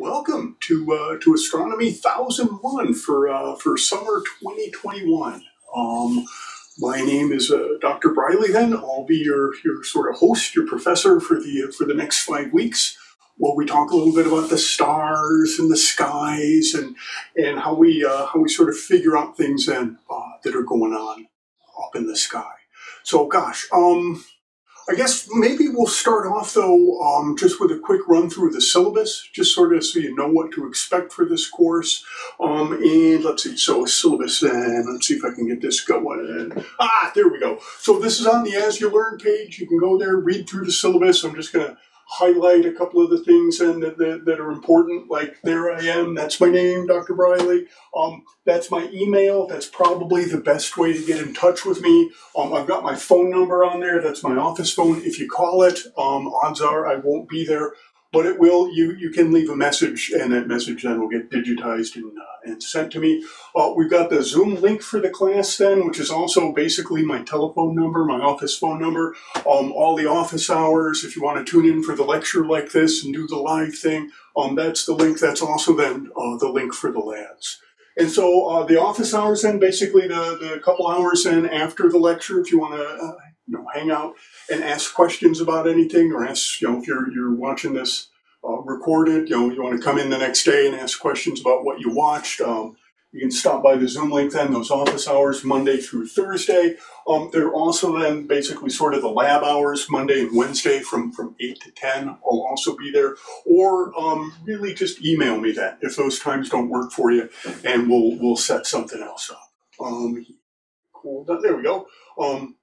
welcome to uh, to Astronomy Thousand One for uh, for summer 2021. Um, my name is uh, Dr. Briley. Then I'll be your your sort of host, your professor for the for the next five weeks. While we talk a little bit about the stars and the skies and and how we uh, how we sort of figure out things then uh, that are going on up in the sky. So, gosh, um, I guess maybe we'll start off though um, just with a quick run through the syllabus, just sort of so you know what to expect for this course. Um, and let's see, so syllabus, and let's see if I can get this going. Ah, there we go. So this is on the AsULearn page. You can go there, read through the syllabus. I'm just going to highlight a couple of the things and that, that, that, are important, like there I am, that's my name, Dr. Briley. Um, that's my email. That's probably the best way to get in touch with me. Um, I've got my phone number on there. That's my office phone. If you call it, um, odds are I won't be there but it will. You you can leave a message, and that message then will get digitized and uh, and sent to me. Uh, we've got the Zoom link for the class then, which is also basically my telephone number, my office phone number. Um, all the office hours. If you want to tune in for the lecture like this and do the live thing, um, that's the link. That's also then uh, the link for the labs. And so uh, the office hours then, basically the, the couple hours then after the lecture, if you want to uh, you know hang out and ask questions about anything, or ask you know if you're you're watching this uh, recorded, you know you want to come in the next day and ask questions about what you watched. Um, you can stop by the Zoom link then, those office hours, Monday through Thursday. Um, they're also then basically sort of the lab hours, Monday and Wednesday from, from 8 to 10. I'll also be there. Or um, really just email me that if those times don't work for you, and we'll, we'll set something else up. Um, cool. There we go. Um,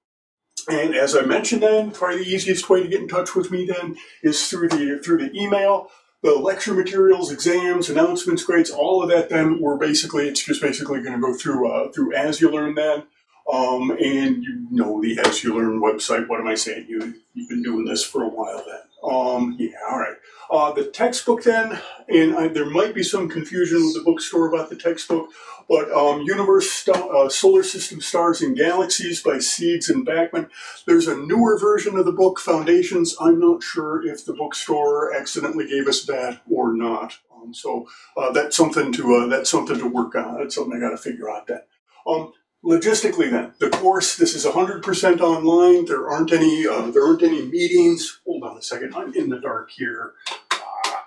and as I mentioned then, probably the easiest way to get in touch with me then is through the through the email. The lecture materials, exams, announcements, grades, all of that then we're basically it's just basically going to go through uh, through AsULearn then. Um, and you know the AsULearn website. What am I saying? You you've been doing this for a while then. Um, yeah, all right. Uh, the textbook then, and I, there might be some confusion with the bookstore about the textbook, but um, Universe, uh, Solar System Stars and Galaxies by Seeds and Backman. There's a newer version of the book, Foundations. I'm not sure if the bookstore accidentally gave us that or not. Um, so uh, that's something to uh, that's something to work on. That's something I got to figure out. Then. Um, logistically then the course this is 100% online. There aren't any uh, there aren't any meetings. Hold on a second. I'm in the dark here. Ah.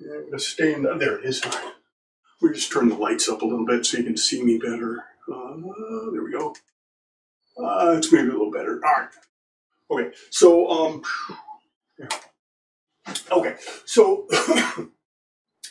i'm gonna stay in the, there it is. We just turn the lights up a little bit so you can see me better. Uh, there we go. Uh, it's maybe a little better. All right. Okay. So um yeah. okay. So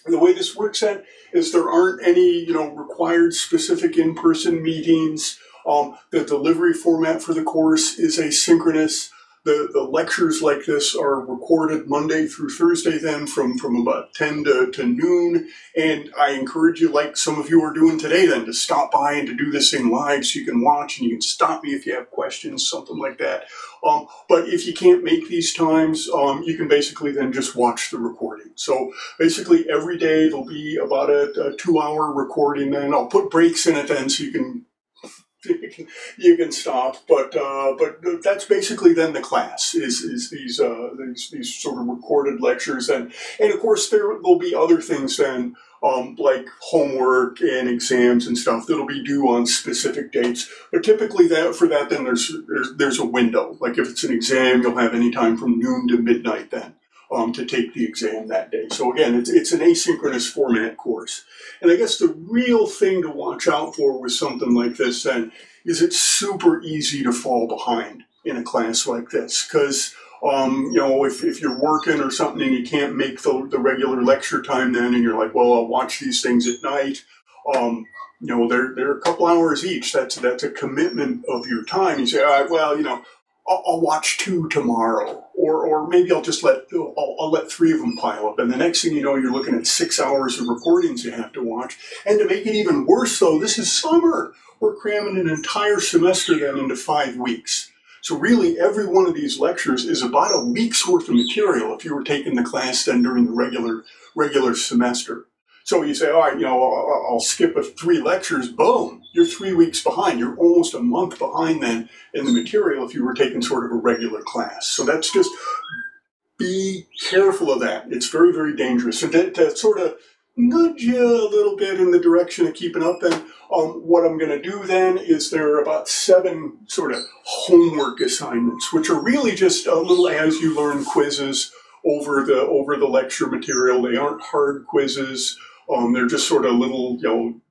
the way this works at is there aren't any you know required specific in-person meetings. Um, the delivery format for the course is asynchronous the, the lectures like this are recorded Monday through Thursday then from, from about 10 to, to noon. And I encourage you, like some of you are doing today then, to stop by and to do this thing live so you can watch and you can stop me if you have questions, something like that. Um, but if you can't make these times, um, you can basically then just watch the recording. So basically every day there'll be about a, a two hour recording then. I'll put breaks in it then so you can you can, stop. But uh, but that's basically then the class is is these uh, these these sort of recorded lectures and and of course there will be other things then. Um, like homework and exams and stuff that'll be due on specific dates. But typically, that for that, then there's, there's there's a window. Like if it's an exam, you'll have any time from noon to midnight then um, to take the exam that day. So again, it's, it's an asynchronous format course. And I guess the real thing to watch out for with something like this then is it's super easy to fall behind in a class like this because um, you know, if, if you're working or something and you can't make the, the regular lecture time then and you're like, well, I'll watch these things at night. Um, you know, they're, they're a couple hours each. That's, that's a commitment of your time. You say, all right, well, you know, I'll, I'll, watch two tomorrow, or or maybe I'll just let I'll, I'll, let three of them pile up, and the next thing you know, you're looking at six hours of recordings you have to watch. And to make it even worse, though, this is summer. We're cramming an entire semester then into five weeks. So really, every one of these lectures is about a week's worth of material if you were taking the class then during the regular regular semester. So you say, all right, you know, I'll, I'll skip a three lectures. Boom, you're three weeks behind. You're almost a month behind then in the material if you were taking sort of a regular class. So that's just be careful of that. It's very, very dangerous. To, to sort of nudge you a little bit in the direction of keeping up, then um, what I'm going to do then is there are about seven sort of homework assignments, which are really just a little AsULearn quizzes over the over the lecture material. They aren't hard quizzes. Um, they're just sort of little, you know,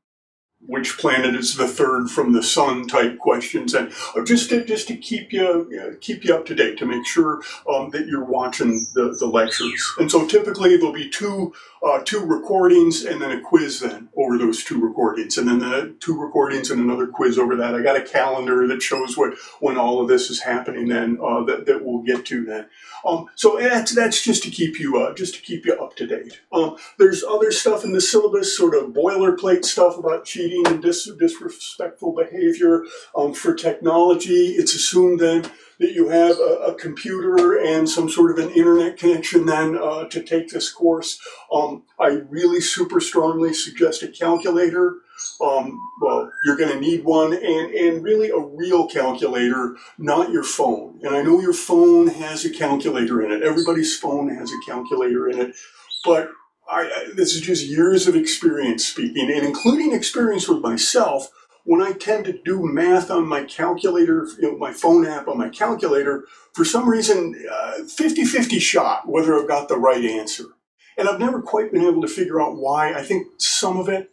which planet is the third from the sun type questions, and uh, just to just to keep you, keep you up to date to make sure um, that you're watching the, the lectures. And so typically there'll be two uh, two recordings and then a quiz then over those two recordings, and then the two recordings and another quiz over that. I got a calendar that shows what when all of this is happening. Then uh, that that we'll get to then. Um, so that's that's just to keep you uh, just to keep you up to date. Um, there's other stuff in the syllabus, sort of boilerplate stuff about cheating and dis- disrespectful behavior. Um, for technology, it's assumed then that you have a, a, computer and some sort of an internet connection then uh, to take this course. Um, I really super strongly suggest a calculator. Um, well, you're going to need one and, and really a real calculator, not your phone. And I know your phone has a calculator in it. Everybody's phone has a calculator in it. But I, this is just years of experience speaking and including experience with myself when I tend to do math on my calculator, you know, my phone app on my calculator, for some reason, 50 uh, 50 shot whether I've got the right answer. And I've never quite been able to figure out why. I think some of it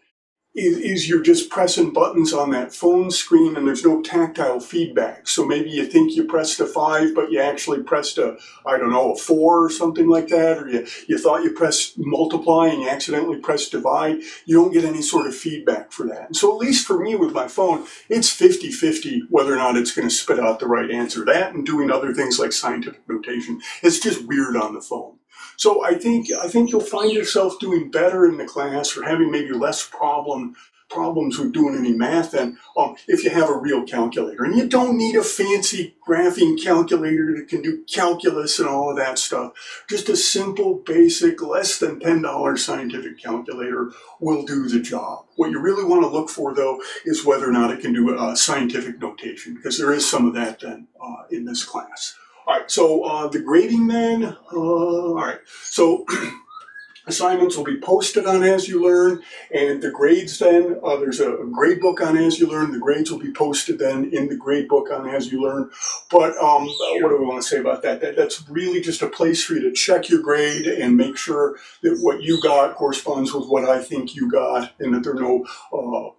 is, is, you're just pressing buttons on that phone screen and there's no tactile feedback. So maybe you think you pressed a five, but you actually pressed a, I don't know, a four or something like that. Or you, you thought you pressed multiply and you accidentally pressed divide. You don't get any sort of feedback for that. And so at least for me with my phone, it's 50-50 whether or not it's going to spit out the right answer. That and doing other things like scientific notation. It's just weird on the phone. So I think I think you'll find yourself doing better in the class or having maybe less problem problems with doing any math than um, if you have a real calculator. And you don't need a fancy graphing calculator that can do calculus and all of that stuff. Just a simple, basic, less than $10 scientific calculator will do the job. What you really want to look for, though, is whether or not it can do a scientific notation, because there is some of that then uh, in this class. All right, so uh, the grading then, uh, all right, so assignments will be posted on AsULearn, and the grades then, uh, there's a, grade book on AsULearn, the grades will be posted then in the grade book on AsULearn. But um, what do we want to say about that? that? That's really just a place for you to check your grade and make sure that what you got corresponds with what I think you got, and that there are no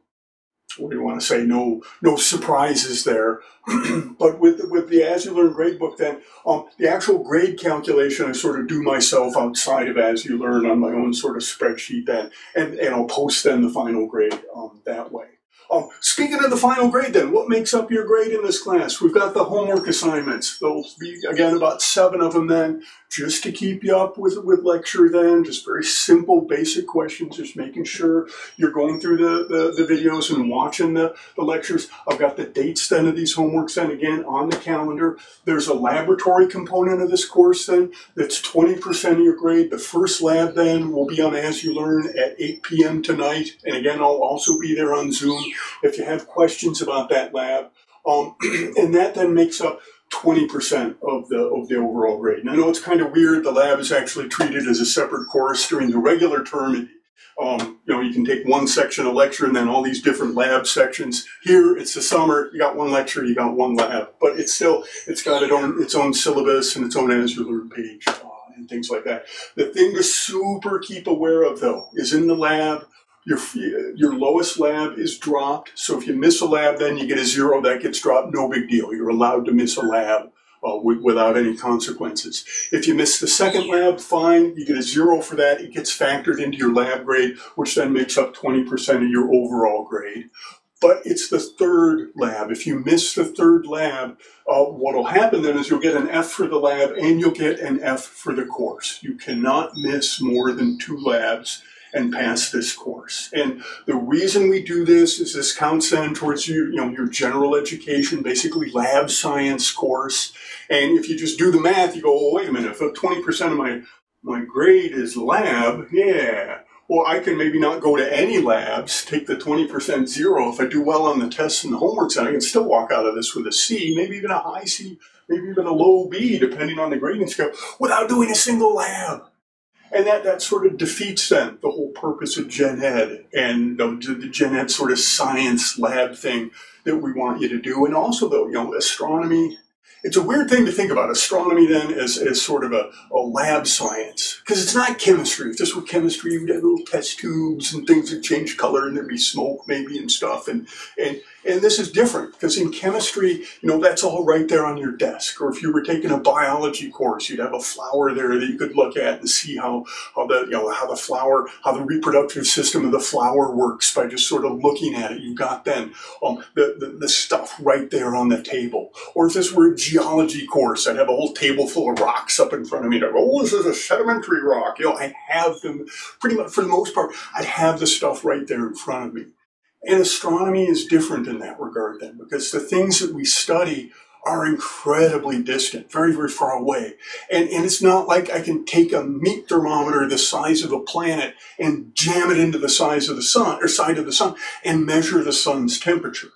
what do you want to say? No, no surprises there. but with with the AsULearn gradebook, then um, the actual grade calculation I sort of do myself outside of AsULearn on my own sort of spreadsheet then, and and I'll post then the final grade um, that way. Um, speaking of the final grade, then, what makes up your grade in this class? We've got the homework assignments. There'll be, again, about seven of them then, just to keep you up with, with lecture then. Just very simple, basic questions, just making sure you're going through the, the, the videos and watching the, the lectures. I've got the dates then of these homeworks then, again, on the calendar. There's a laboratory component of this course then that's 20% of your grade. The first lab then will be on AsULearn at 8 p.m. tonight. And again, I'll also be there on Zoom if you have questions about that lab. Um, and that then makes up 20% of the of the overall grade. And I know it's kind of weird. The lab is actually treated as a separate course during the regular term. Um, you know, you can take one section of lecture and then all these different lab sections. Here, it's the summer. You got one lecture, you got one lab, but it's still it's got its own its own syllabus and its own Learn page uh, and things like that. The thing to super keep aware of though is in the lab your, your lowest lab is dropped. So if you miss a lab, then you get a zero that gets dropped. No big deal. You're allowed to miss a lab uh, without any consequences. If you miss the second lab, fine. You get a zero for that. It gets factored into your lab grade, which then makes up 20% of your overall grade. But it's the third lab. If you miss the third lab, uh, what will happen then is you'll get an F for the lab and you'll get an F for the course. You cannot miss more than two labs and pass this course. And the reason we do this is this counts then towards your, you know, your general education, basically lab science course. And if you just do the math, you go, oh, wait a minute, if 20% of my, my grade is lab, yeah. well, I can maybe not go to any labs, take the 20% zero. If I do well on the tests and the homework, then I can still walk out of this with a C, maybe even a high C, maybe even a low B, depending on the grading scale, without doing a single lab. And that, that sort of defeats then the whole purpose of Gen Ed and the, the Gen Ed sort of science lab thing that we want you to do. And also, though, you know, astronomy, it's a weird thing to think about astronomy then as, as sort of a, a lab science because it's not chemistry. If this were chemistry, you'd have little test tubes and things that change color and there'd be smoke maybe and stuff. And, and and this is different because in chemistry, you know, that's all right there on your desk. Or if you were taking a biology course, you'd have a flower there that you could look at and see how, how the, you know, how the flower, how the reproductive system of the flower works by just sort of looking at it. You got then um, the, the, the stuff right there on the table. Or if this were a geology course, I'd have a whole table full of rocks up in front of me. Go, oh, this is a sedimentary rock. You know, I have them pretty much for the most part, I'd have the stuff right there in front of me. And astronomy is different in that regard then, because the things that we study are incredibly distant, very, very far away. And, and it's not like I can take a meat thermometer the size of a planet and jam it into the size of the sun or side of the sun and measure the sun's temperature.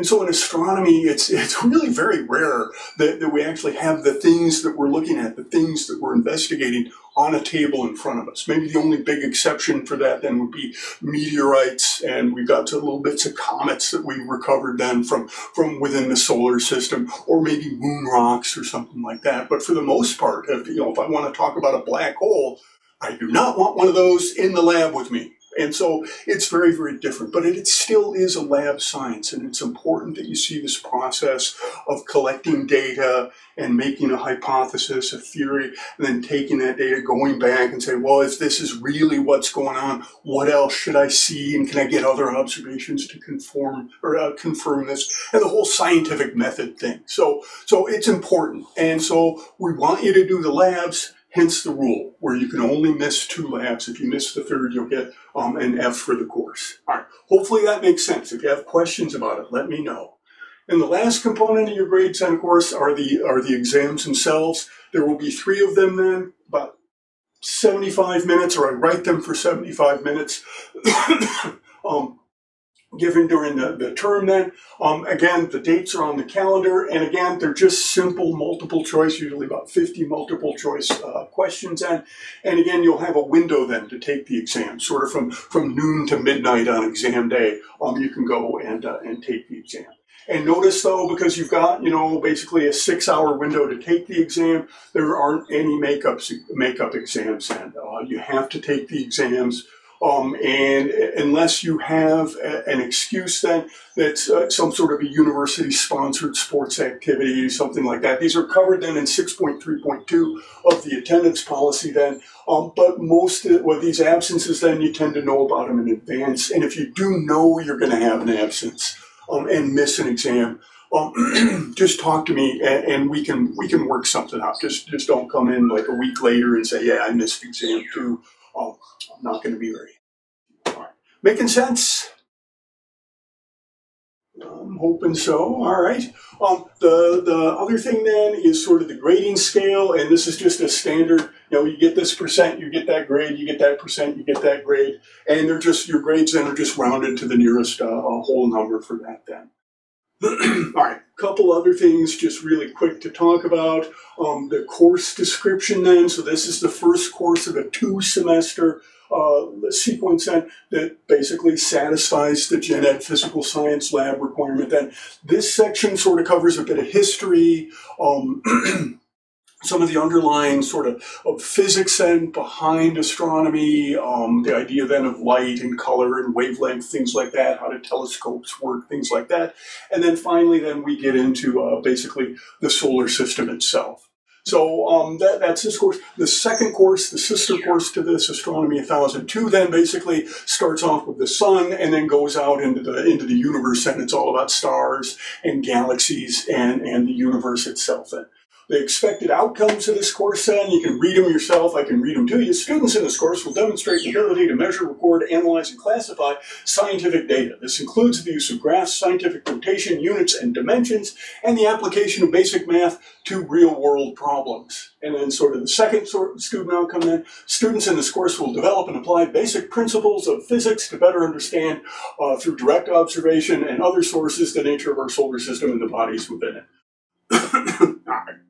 And so in astronomy, it's, it's really very rare that, that we actually have the things that we're looking at, the things that we're investigating on a table in front of us. Maybe the only big exception for that then would be meteorites, and we've got to little bits of comets that we recovered then from, from within the solar system, or maybe moon rocks or something like that. But for the most part, if, you know, if I want to talk about a black hole, I do not want one of those in the lab with me. And so it's very, very different, but it, still is a lab science. And it's important that you see this process of collecting data and making a hypothesis, a theory, and then taking that data, going back and say, well, if this is really what's going on, what else should I see? And can I get other observations to conform or uh, confirm this? And the whole scientific method thing. So, so it's important. And so we want you to do the labs Hence the rule where you can only miss two labs. If you miss the third, you'll get um, an F for the course. All right. Hopefully that makes sense. If you have questions about it, let me know. And the last component of your grade 10 course are the, are the exams themselves. There will be three of them then, about 75 minutes, or I write them for 75 minutes. um, given during the, the term then. Um, again, the dates are on the calendar, and again, they're just simple multiple choice, usually about 50 multiple choice uh, questions then. And again, you'll have a window then to take the exam, sort of from, from noon to midnight on exam day. Um, you can go and, uh, and take the exam. And notice though, because you've got, you know, basically a six hour window to take the exam, there aren't any makeups, makeup exams and uh, you have to take the exams um, and unless you have a, an excuse then that's uh, some sort of a university sponsored sports activity, something like that, these are covered then in 6.3.2 of the attendance policy then. Um, but most of well, these absences then you tend to know about them in advance. And if you do know you're going to have an absence um, and miss an exam, um, just talk to me and, and, we can we can work something out. Just just don't come in like a week later and say, yeah, I missed exam too. Um, I'm not going to be right. Making sense? I'm hoping so. All right. Um, the the other thing then is sort of the grading scale, and this is just a standard. You know, you get this percent, you get that grade, you get that percent, you get that grade, and they're just your grades then are just rounded to the nearest uh, whole number for that then. All right, couple other things just really quick to talk about. Um, the course description then, so this is the first course of a two semester uh, sequence then that basically satisfies the gen ed physical science lab requirement then. This section sort of covers a bit of history, um, some of the underlying sort of, of physics then behind astronomy, um, the idea then of light and color and wavelength, things like that, how do telescopes work, things like that. And then finally, then we get into uh, basically the solar system itself. So um, that, that's this course. The second course, the sister course to this, Astronomy 1002, then basically starts off with the sun and then goes out into the into the universe, and it's all about stars and galaxies and and the universe itself. And the expected outcomes of this course then, you can read them yourself, I can read them to you. Students in this course will demonstrate the ability to measure, record, analyze, and classify scientific data. This includes the use of graphs, scientific notation, units, and dimensions, and the application of basic math to real-world problems. And then sort of the second sort of student outcome then, students in this course will develop and apply basic principles of physics to better understand uh, through direct observation and other sources the nature of our solar system and the bodies within it.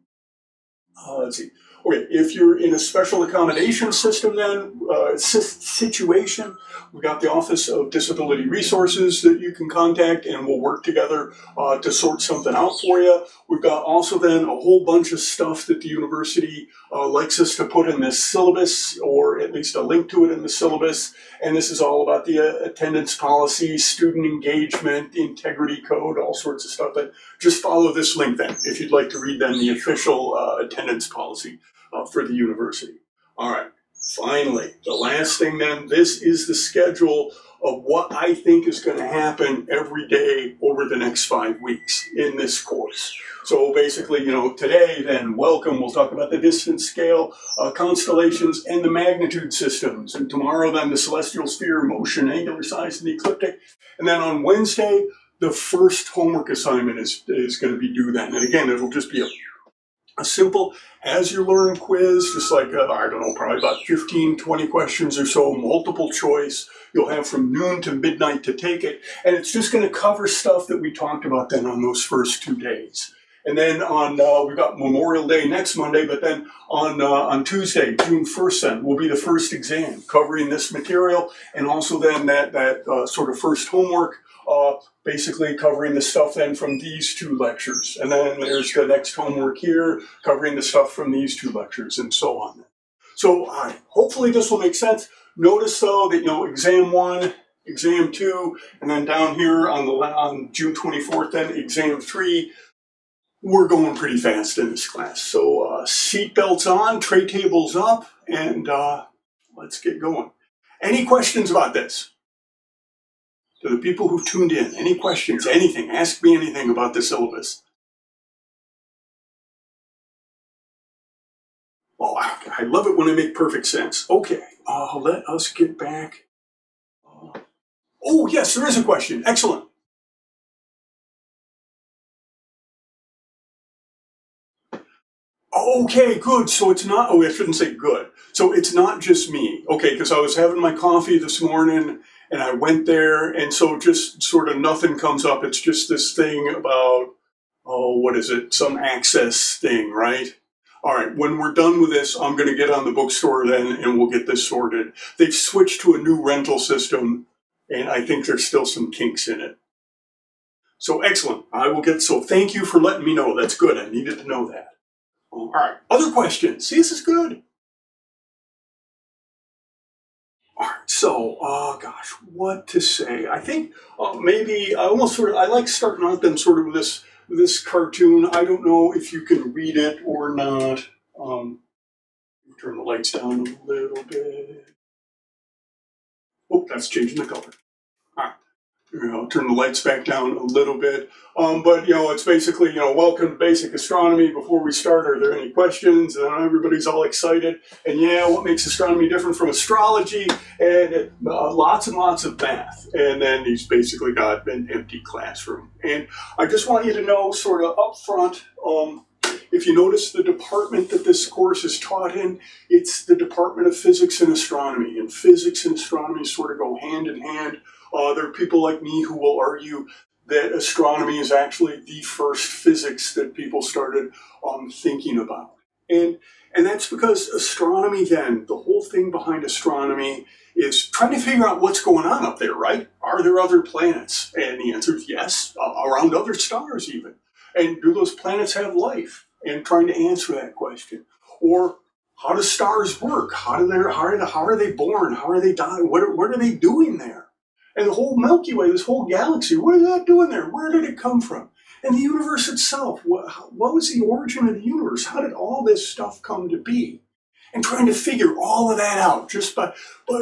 All right. Okay, if you're in a special accommodation system, then uh, situation, we've got the Office of Disability Resources that you can contact, and we'll work together uh, to sort something out for you. We've got also then a whole bunch of stuff that the university uh, likes us to put in this syllabus, or at least a link to it in the syllabus. And this is all about the uh, attendance policy, student engagement, integrity code, all sorts of stuff. But just follow this link then if you'd like to read then the official uh, attendance policy uh, for the university. All right, finally, the last thing then, this is the schedule of what I think is going to happen every day over the next five weeks in this course. So basically, you know, today then, welcome, we'll talk about the distance scale, uh, constellations, and the magnitude systems. And tomorrow then, the celestial sphere, motion, angular size, and the ecliptic. And then on Wednesday, the first homework assignment is, is going to be due then. And again, it'll just be a a simple AsULearn quiz, just like, uh, I don't know, probably about 15, 20 questions or so, multiple choice. You'll have from noon to midnight to take it. And it's just going to cover stuff that we talked about then on those first two days. And then on, uh, we've got Memorial Day next Monday, but then on, uh, on Tuesday, June 1st then, will be the first exam covering this material and also then that, that uh, sort of first homework uh, basically covering the stuff then from these two lectures. And then there's the next homework here covering the stuff from these two lectures and so on. So uh, hopefully this will make sense. Notice though that, you know, exam one, exam two, and then down here on the on June 24th, then exam three, we're going pretty fast in this class. So uh, seat belts on, tray tables up, and uh, let's get going. Any questions about this? To the people who tuned in, any questions, anything, ask me anything about the syllabus. Oh, I love it when I make perfect sense. Okay, uh, let us get back. Oh, yes, there is a question. Excellent. Okay, good. So it's not, oh, I shouldn't say good. So it's not just me. Okay, because I was having my coffee this morning and I went there, and so just sort of nothing comes up. It's just this thing about, oh, what is it? Some access thing, right? All right, when we're done with this, I'm going to get on the bookstore then and we'll get this sorted. They've switched to a new rental system, and I think there's still some kinks in it. So excellent. I will get, so thank you for letting me know. That's good. I needed to know that. All right, other questions? See, this is good. So, oh gosh, what to say? I think uh, maybe I almost sort of I like starting out then sort of this this cartoon. I don't know if you can read it or not. Um, turn the lights down a little bit. Oh, that's changing the color you know, turn the lights back down a little bit. Um, but, you know, it's basically, you know, welcome to basic astronomy. Before we start, are there any questions? And everybody's all excited. And yeah, what makes astronomy different from astrology? And uh, lots and lots of math. And then he's basically got an empty classroom. And I just want you to know, sort of up front, um, if you notice the department that this course is taught in, it's the Department of Physics and Astronomy. And physics and astronomy sort of go hand in hand. Uh, there are people like me who will argue that astronomy is actually the first physics that people started um, thinking about. And, and that's because astronomy, then, the whole thing behind astronomy is trying to figure out what's going on up there, right? Are there other planets? And the answer is yes, around other stars, even. And do those planets have life? And trying to answer that question. Or how do stars work? How do they, how are they, how are they born? How are they dying? What are, what are they doing there? And the whole Milky Way, this whole galaxy, what is that doing there? Where did it come from? And the universe itself, what, what was the origin of the universe? How did all this stuff come to be? And trying to figure all of that out just by, by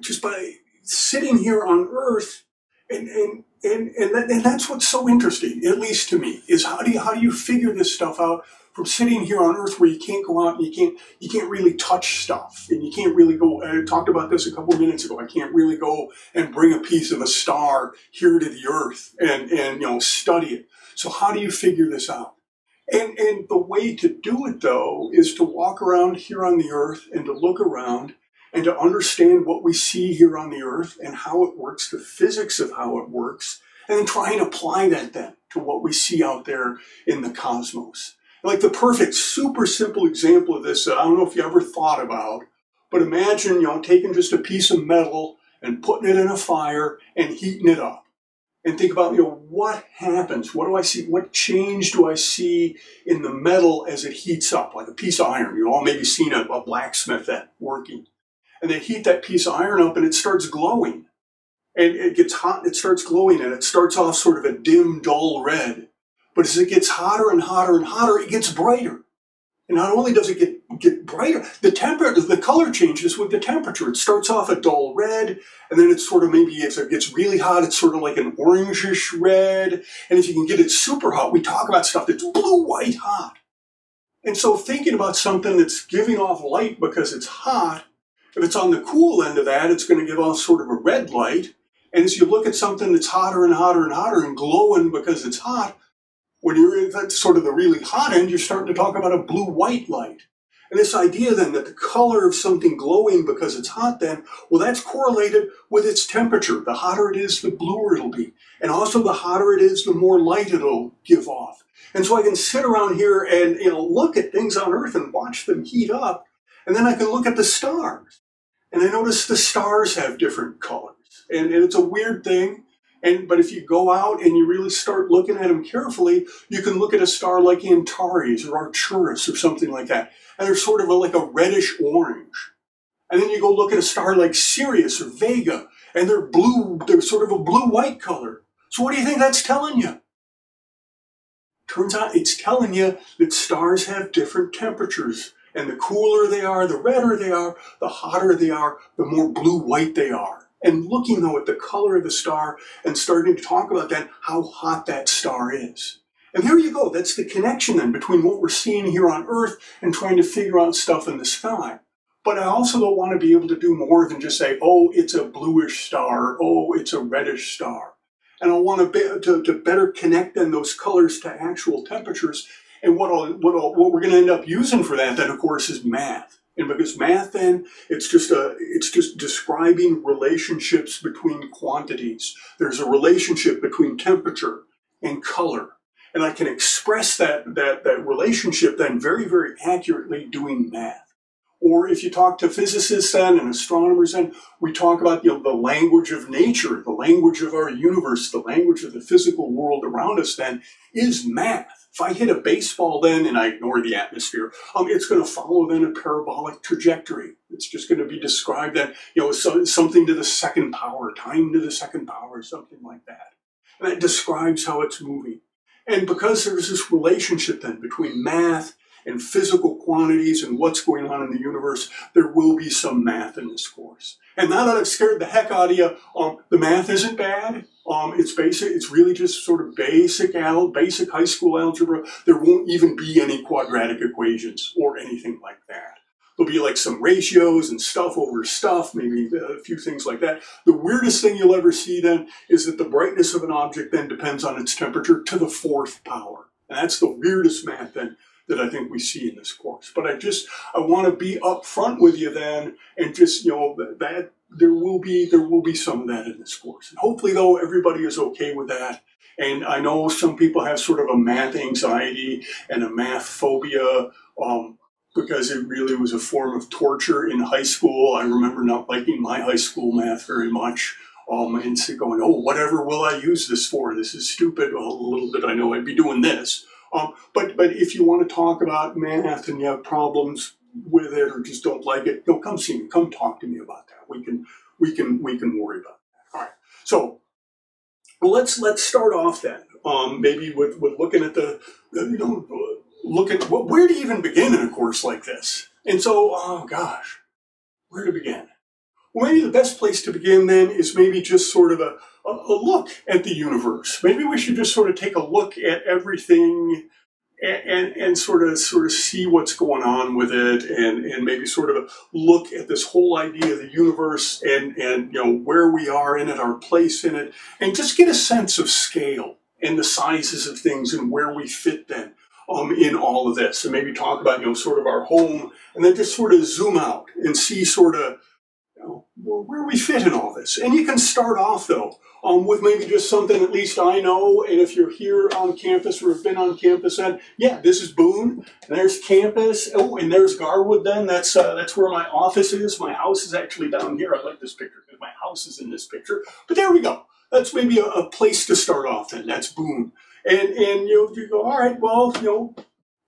just by sitting here on Earth, and and and and, that, and that's what's so interesting, at least to me, is how do you how do you figure this stuff out from sitting here on Earth where you can't go out and you can't you can't really touch stuff and you can't really go. I talked about this a couple of minutes ago. I can't really go and bring a piece of a star here to the Earth and and you know study it. So how do you figure this out? And and the way to do it though is to walk around here on the Earth and to look around and to understand what we see here on the Earth and how it works, the physics of how it works, and then try and apply that then to what we see out there in the cosmos. Like the perfect, super simple example of this that I don't know if you ever thought about, but imagine, you know, taking just a piece of metal and putting it in a fire and heating it up. And think about, you know, what happens? What do I see? What change do I see in the metal as it heats up? Like a piece of iron. You've all maybe seen a, a blacksmith that working. And they heat that piece of iron up and it starts glowing. And it gets hot and it starts glowing and it starts off sort of a dim, dull red. But as it gets hotter and hotter and hotter, it gets brighter. And not only does it get, get brighter, the temperature, the color changes with the temperature. It starts off a dull red, and then it's sort of maybe if it gets really hot, it's sort of like an orangish red. And if you can get it super hot, we talk about stuff that's blue white hot. And so thinking about something that's giving off light because it's hot, if it's on the cool end of that, it's going to give off sort of a red light. And as you look at something that's hotter and hotter and hotter and glowing because it's hot, when you're at sort of the really hot end, you're starting to talk about a blue-white light. And this idea then that the color of something glowing because it's hot then, well, that's correlated with its temperature. The hotter it is, the bluer it'll be. And also the hotter it is, the more light it'll give off. And so I can sit around here and, you know, look at things on Earth and watch them heat up. And then I can look at the stars. And I notice the stars have different colors. And, and it's a weird thing. And but if you go out and you really start looking at them carefully, you can look at a star like Antares or Arcturus or something like that, and they're sort of a, like a reddish orange. And then you go look at a star like Sirius or Vega, and they're blue. They're sort of a blue-white color. So what do you think that's telling you? Turns out it's telling you that stars have different temperatures. And the cooler they are, the redder they are, the hotter they are, the more blue-white they are and looking though at the color of the star and starting to talk about that, how hot that star is. And there you go. That's the connection then between what we're seeing here on Earth and trying to figure out stuff in the sky. But I also don't want to be able to do more than just say, oh, it's a bluish star, oh, it's a reddish star. And I want to, be, to, to better connect then those colors to actual temperatures. And what, I'll, what, I'll, what we're going to end up using for that then, of course, is math. And because math then, it's just a, it's just describing relationships between quantities. There's a relationship between temperature and color. And I can express that, that, that relationship then very, very accurately doing math. Or if you talk to physicists then and astronomers then, we talk about you know, the language of nature, the language of our universe, the language of the physical world around us then is math. If I hit a baseball then and I ignore the atmosphere, um, it's going to follow then a parabolic trajectory. It's just going to be described that, you know, so, something to the second power, time to the second power, something like that. And that describes how it's moving. And because there's this relationship then between math and physical quantities and what's going on in the universe, there will be some math in this course. And now that I've scared the heck out of you, um, the math isn't bad. Um, it's basic. It's really just sort of basic al basic high school algebra. There won't even be any quadratic equations or anything like that. There'll be like some ratios and stuff over stuff, maybe a few things like that. The weirdest thing you'll ever see then is that the brightness of an object then depends on its temperature to the fourth power. And that's the weirdest math then that I think we see in this course. But I just, I want to be upfront with you then and just, you know, that there will be, there will be some of that in this course. And hopefully though, everybody is okay with that. And I know some people have sort of a math anxiety and a math phobia, um, because it really was a form of torture in high school. I remember not liking my high school math very much. Um, and going, oh, whatever will I use this for? This is stupid. Well, a little bit I know I'd be doing this. Um, but but if you want to talk about math and you have problems with it or just don't like it, you know, come see me. Come talk to me about that. We can we can we can worry about that. All right. So well, let's let's start off then. Um, maybe with, with looking at the, the you know look at well, where to even begin in a course like this. And so oh gosh, where to begin? Well, maybe the best place to begin then is maybe just sort of a, a, look at the universe. Maybe we should just sort of take a look at everything and, and, sort of sort of see what's going on with it and, and maybe sort of look at this whole idea of the universe and, and you know where we are in it, our place in it, and just get a sense of scale and the sizes of things and where we fit then um, in all of this. And maybe talk about, you know, sort of our home and then just sort of zoom out and see sort of well, where we fit in all this. And you can start off though um, with maybe just something at least I know. And if you're here on campus or have been on campus, then yeah, this is Boone. There's campus. Oh, and there's Garwood. Then that's uh, that's where my office is. My house is actually down here. I like this picture because my house is in this picture. But there we go. That's maybe a, a place to start off. Then that's Boone. And and you you go all right. Well, you know,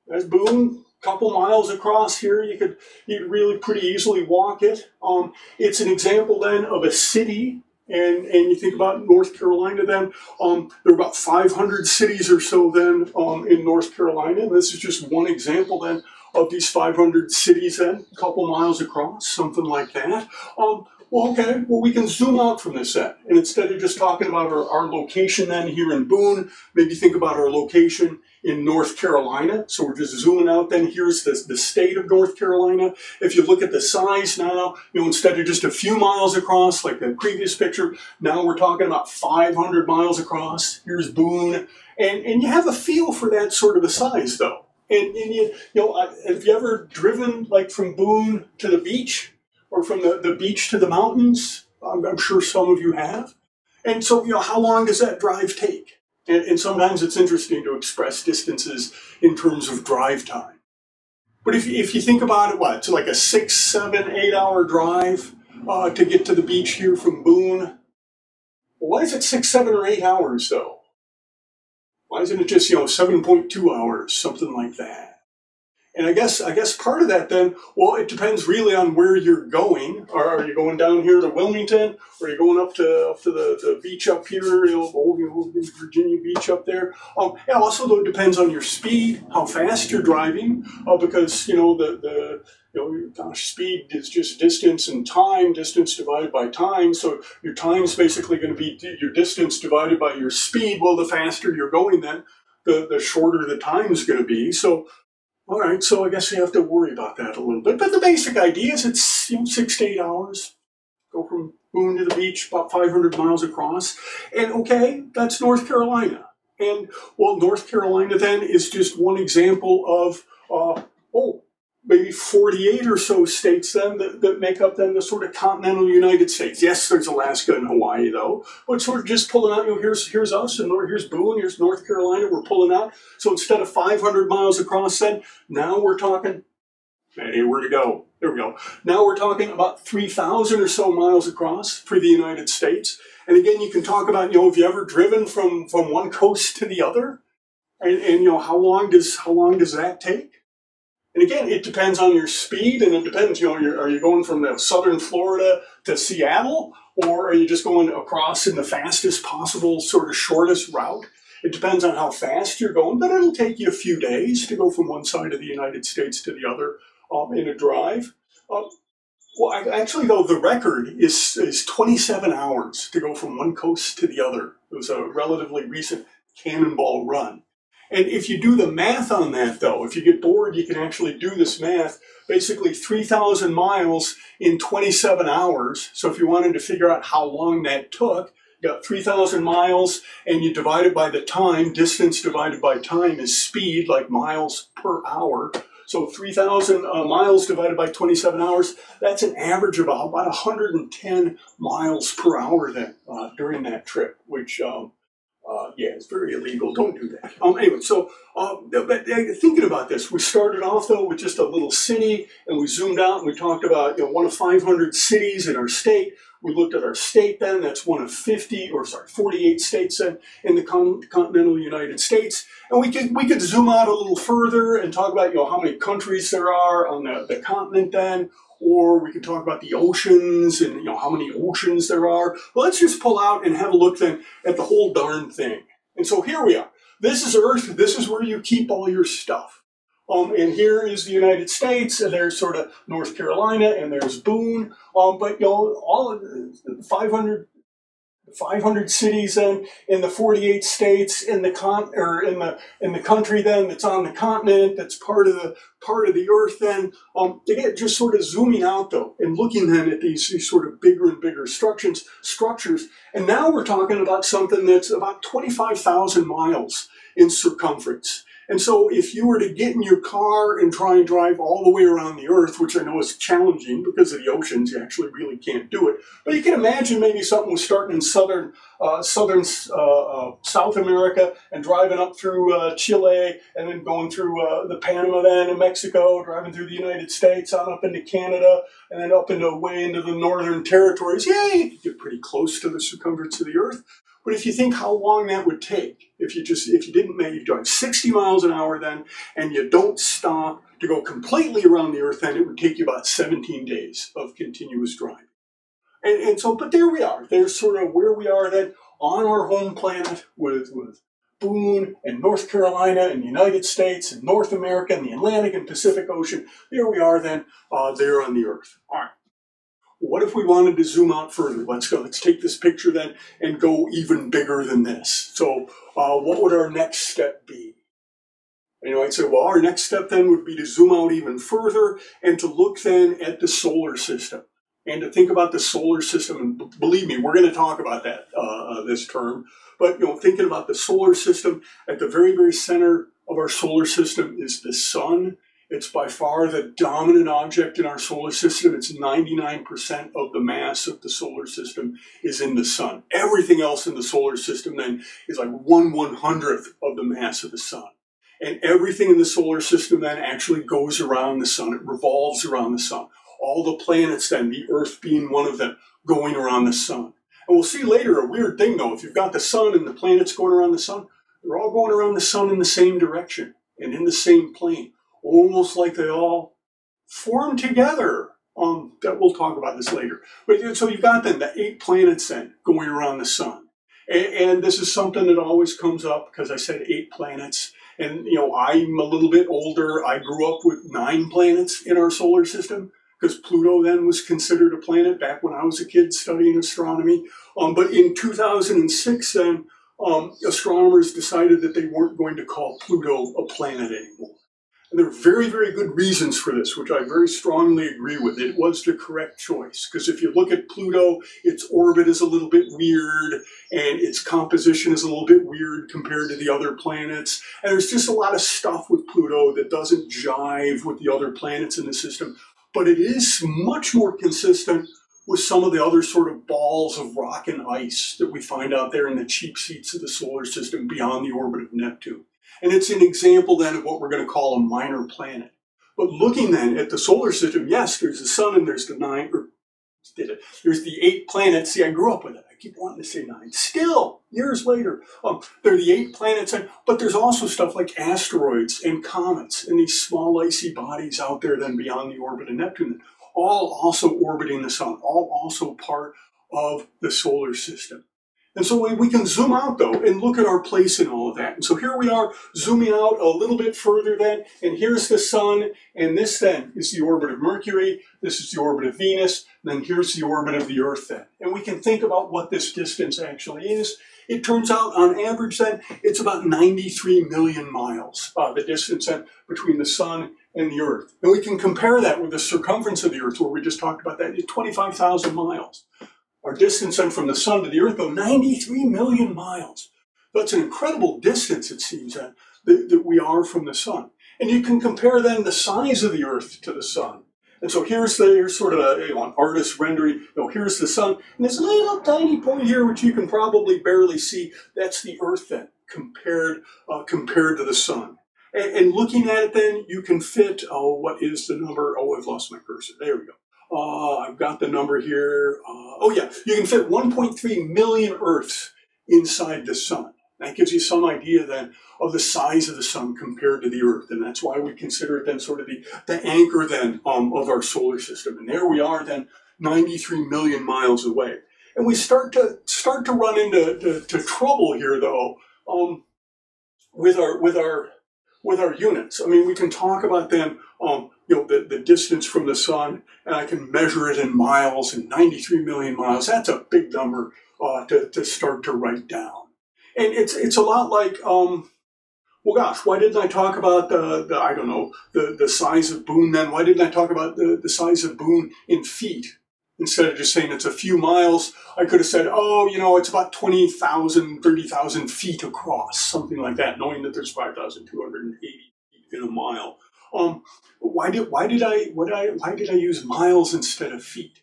that's Boone couple miles across here. You could you really pretty easily walk it. Um, it's an example then of a city. And, and you think about North Carolina then, um, there are about 500 cities or so then um, in North Carolina. And this is just one example then of these 500 cities then, a couple miles across, something like that. Um, well, okay, well, we can zoom out from this then. And instead of just talking about our, our location then here in Boone, maybe think about our location in North Carolina. So we're just zooming out then. Here's the, the state of North Carolina. If you look at the size now, you know, instead of just a few miles across like the previous picture, now we're talking about 500 miles across. Here's Boone. And, and you have a feel for that sort of a size though. And, and you, you know, have you ever driven like from Boone to the beach or from the, the beach to the mountains? I'm, I'm sure some of you have. And so, you know, how long does that drive take? And, and sometimes it's interesting to express distances in terms of drive time. But if, if you think about it, what, it's like a six, seven, eight hour drive uh, to get to the beach here from Boone. why is it six, seven, or eight hours though? Why isn't it just, you know, 7.2 hours, something like that? And I guess I guess part of that then, well, it depends really on where you're going. Are you going down here to Wilmington, or are you going up to up to the, the beach up here, you know, old, old Virginia Beach up there? Um, also though it depends on your speed, how fast you're driving, uh, because you know the the you know, gosh, speed is just distance and time, distance divided by time. So your time is basically going to be your distance divided by your speed. Well, the faster you're going, then the, the shorter the time is going to be. So all right, so I guess we have to worry about that a little bit. But the basic idea is it's you know, six to eight hours. Go from Boone to the beach, about 500 miles across. And okay, that's North Carolina. And well, North Carolina then is just one example of, uh, oh, maybe 48 or so states then that, that, make up then the sort of continental United States. Yes, there's Alaska and Hawaii though, but sort of just pulling out, you know, here's, here's us and here's Boone, here's North Carolina, we're pulling out. So instead of 500 miles across then, now we're talking, hey, where to go? There we go. Now we're talking about 3,000 or so miles across for the United States. And again, you can talk about, you know, have you ever driven from, from one coast to the other? And, and you know, how long does, how long does that take? And again, it depends on your speed, and it depends. You know, are you going from the southern Florida to Seattle, or are you just going across in the fastest possible, sort of shortest route? It depends on how fast you're going, but it'll take you a few days to go from one side of the United States to the other um, in a drive. Um, well, actually, though, the record is, is 27 hours to go from one coast to the other. It was a relatively recent cannonball run. And if you do the math on that, though, if you get bored, you can actually do this math. Basically, 3,000 miles in 27 hours. So if you wanted to figure out how long that took, you got 3,000 miles and you divide it by the time. Distance divided by time is speed, like miles per hour. So 3,000 uh, miles divided by 27 hours, that's an average of about 110 miles per hour then uh, during that trip, which um, uh, yeah, it's very illegal. Don't do that. Um, anyway, so uh, but, uh, thinking about this, we started off though with just a little city, and we zoomed out and we talked about you know one of 500 cities in our state. We looked at our state then. That's one of 50 or sorry 48 states in, in the con- continental United States, and we could we could zoom out a little further and talk about you know how many countries there are on the, the continent then or we can talk about the oceans and you know how many oceans there are. But let's just pull out and have a look then at the whole darn thing. And so here we are. This is Earth. This is where you keep all your stuff. Um, and here is the United States, and there's sort of North Carolina, and there's Boone. Um, but you know, all of 500 500 cities then in the 48 states in the con or in the in the country then that's on the continent that's part of the part of the earth then. Um to get just sort of zooming out though and looking then at these, these sort of bigger and bigger structures structures. And now we're talking about something that's about 25,000 miles in circumference And so if you were to get in your car and try and drive all the way around the earth, which I know is challenging because of the oceans, you actually really can't do it. But you can imagine maybe something was starting in southern, uh, southern uh, uh, South America and driving up through uh, Chile and then going through uh, the Panama then and Mexico, driving through the United States, on up into Canada, and then up into way into the northern territories. Yeah, you get pretty close to the circumference of the earth. But if you think how long that would take, if you just if you didn't make you drive 60 miles an hour then, and you don't stop to go completely around the earth, then it would take you about 17 days of continuous driving. And, and so, but there we are. There's sort of where we are then on our home planet with with Boone and North Carolina and the United States and North America and the Atlantic and Pacific Ocean. There we are then, uh, there on the Earth. All right. What if we wanted to zoom out further? Let's go. Let's take this picture then and go even bigger than this. So, uh, what would our next step be? And you might say, well, our next step then would be to zoom out even further and to look then at the solar system and to think about the solar system. And believe me, we're going to talk about that uh, uh, this term. But you know, thinking about the solar system at the very, very center of our solar system is the sun. It's by far the dominant object in our solar system. It's 99% of the mass of the solar system is in the sun. Everything else in the solar system then is like one one hundredth of the mass of the sun. And everything in the solar system then actually goes around the sun. It revolves around the sun. All the planets then, the Earth being one of them, going around the sun. And we'll see later a weird thing though. If you've got the sun and the planets going around the sun, they're all going around the sun in the same direction and in the same plane almost like they all form together. Um, that we'll talk about this later. But so you've got then the eight planets then going around the sun, and, and this is something that always comes up because I said eight planets, and you know I'm a little bit older. I grew up with nine planets in our solar system because Pluto then was considered a planet back when I was a kid studying astronomy. Um, but in 2006, then um, astronomers decided that they weren't going to call Pluto a planet anymore. And there are very, very good reasons for this, which I very strongly agree with. It was the correct choice. Because if you look at Pluto, its orbit is a little bit weird, and its composition is a little bit weird compared to the other planets. And there's just a lot of stuff with Pluto that doesn't jive with the other planets in the system. But it is much more consistent with some of the other sort of balls of rock and ice that we find out there in the cheap seats of the solar system beyond the orbit of Neptune. And it's an example then of what we're going to call a minor planet. But looking then at the solar system, yes, there's the sun and there's the nine, or did it? There's the eight planets. See, I grew up with it. I keep wanting to say nine. Still, years later, um, there are the eight planets, and, but there's also stuff like asteroids and comets and these small icy bodies out there then beyond the orbit of Neptune, all also orbiting the sun, all also part of the solar system. And so we can zoom out though and look at our place in all of that. And so here we are zooming out a little bit further then, and here's the sun, and this then is the orbit of Mercury, this is the orbit of Venus, then here's the orbit of the Earth then. And we can think about what this distance actually is. It turns out on average then, it's about 93 million miles, uh, the distance then between the sun and the Earth. And we can compare that with the circumference of the Earth, where we just talked about that, 25,000 miles. Our distance then from the sun to the earth, though, 93 million miles. That's an incredible distance, it seems, that, that we are from the sun. And you can compare then the size of the earth to the sun. And so here's the here's sort of a, you know, an artist rendering. You know, here's the sun, and this little tiny point here, which you can probably barely see, that's the Earth then compared uh, compared to the sun. And, and, looking at it, then you can fit. Oh, what is the number? Oh, I've lost my cursor. There we go. Uh, I've got the number here. Uh, oh, yeah, you can fit 1.3 million Earths inside the sun. That gives you some idea then of the size of the sun compared to the Earth, and that's why we consider it then sort of the, the anchor then um, of our solar system. And there we are then 93 million miles away. And we start to start to run into to, to trouble here though um, with our with our with our units. I mean, we can talk about them um, you know, the, the distance from the sun, and I can measure it in miles and 93 million miles. That's a big number uh, to, to start to write down. And it's, it's a lot like, um, well, gosh, why didn't I talk about the, the I don't know, the, the size of Boone then? Why didn't I talk about the, the size of Boone in feet? instead of just saying it's a few miles, I could have said, oh, you know, it's about 20,000, 30,000 feet across, something like that, knowing that there's 5,280 feet in a mile. Um, why did why did I what I why did I use miles instead of feet?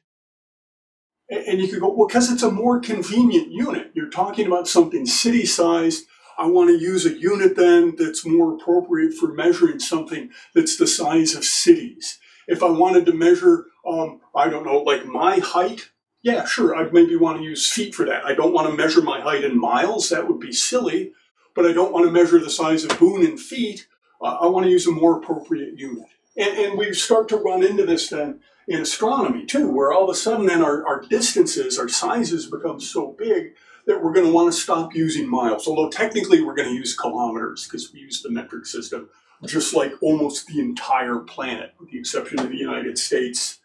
And, and you could go, well, because it's a more convenient unit. You're talking about something city sized. I want to use a unit then that's more appropriate for measuring something that's the size of cities. If I wanted to measure, um, I don't know, like my height, yeah, sure, I'd maybe want to use feet for that. I don't want to measure my height in miles, that would be silly, but I don't want to measure the size of Boone in feet. I want to use a more appropriate unit. And, and we start to run into this then in astronomy too, where all of a sudden then our, our distances, our sizes become so big that we're going to want to stop using miles. Although technically we're going to use kilometers because we use the metric system just like almost the entire planet, with the exception of the United States,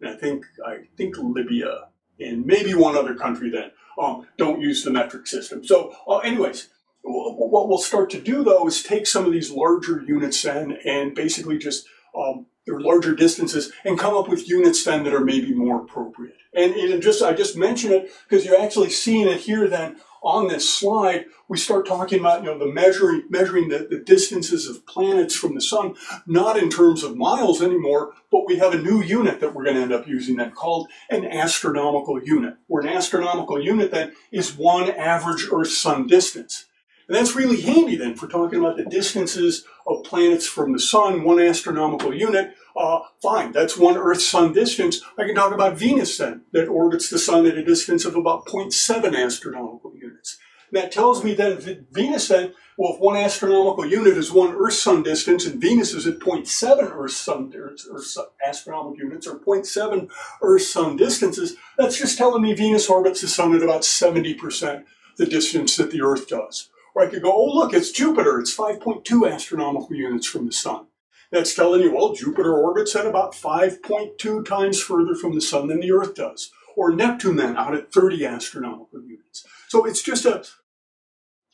and I think I think Libya and maybe one other country that um, don't use the metric system. So, uh, anyways, what we'll start to do though is take some of these larger units then and basically just um, their larger distances and come up with units then that are maybe more appropriate. And, and just I just mention it because you're actually seeing it here then on this slide, we start talking about, you know, the measuring, measuring the, the distances of planets from the sun, not in terms of miles anymore, but we have a new unit that we're going to end up using then called an astronomical unit, where an astronomical unit then is one average Earth-Sun distance. And that's really handy then for talking about the distances of planets from the sun, one astronomical unit. Uh, fine, that's one Earth-Sun distance. I can talk about Venus then, that orbits the sun at a distance of about 0.7 astronomical units. And that tells me then Venus then, well, if one astronomical unit is one Earth-Sun distance and Venus is at 0.7 Earth-Sun Earth astronomical units or 0.7 Earth-Sun distances, that's just telling me Venus orbits the sun at about 70% the distance that the Earth does. Or I could go, oh, look, it's Jupiter. It's 5.2 astronomical units from the sun. That's telling you, well, Jupiter orbits at about 5.2 times further from the sun than the Earth does. Or Neptune then out at 30 astronomical units. So it's just a,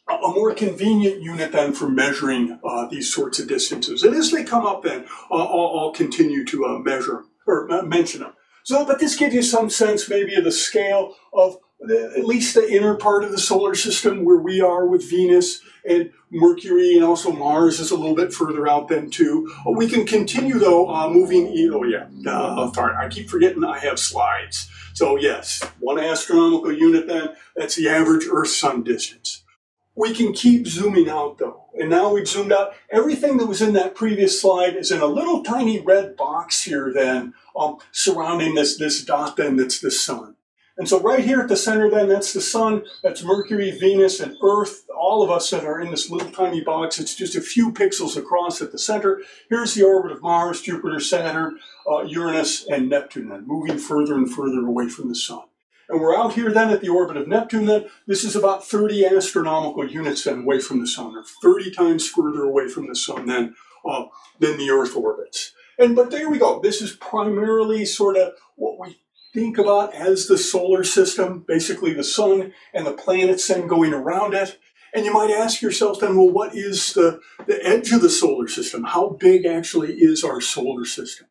a more convenient unit then for measuring uh, these sorts of distances. And as they come up then, uh, I'll, I'll, continue to uh, measure or uh, mention them. So, but this gives you some sense maybe of the scale of at least the inner part of the solar system where we are with Venus and Mercury and also Mars is a little bit further out then too. We can continue though, uh, moving, oh yeah, uh, sorry, I keep forgetting I have slides. So yes, one astronomical unit then, that's the average Earth-Sun distance. We can keep zooming out though. And now we've zoomed out. Everything that was in that previous slide is in a little tiny red box here then, um, surrounding this, this dot then that's the sun. And so right here at the center then, that's the sun, that's Mercury, Venus, and Earth, all of us that are in this little tiny box. It's just a few pixels across at the center. Here's the orbit of Mars, Jupiter, Saturn, uh, Uranus, and Neptune then, moving further and further away from the sun. And we're out here then at the orbit of Neptune then. This is about 30 astronomical units then away from the sun, or 30 times further away from the sun than, uh, than the Earth orbits. And but there we go. This is primarily sort of what we think about as the solar system, basically the sun and the planets then going around it. And you might ask yourself then, well, what is the, the edge of the solar system? How big actually is our solar system?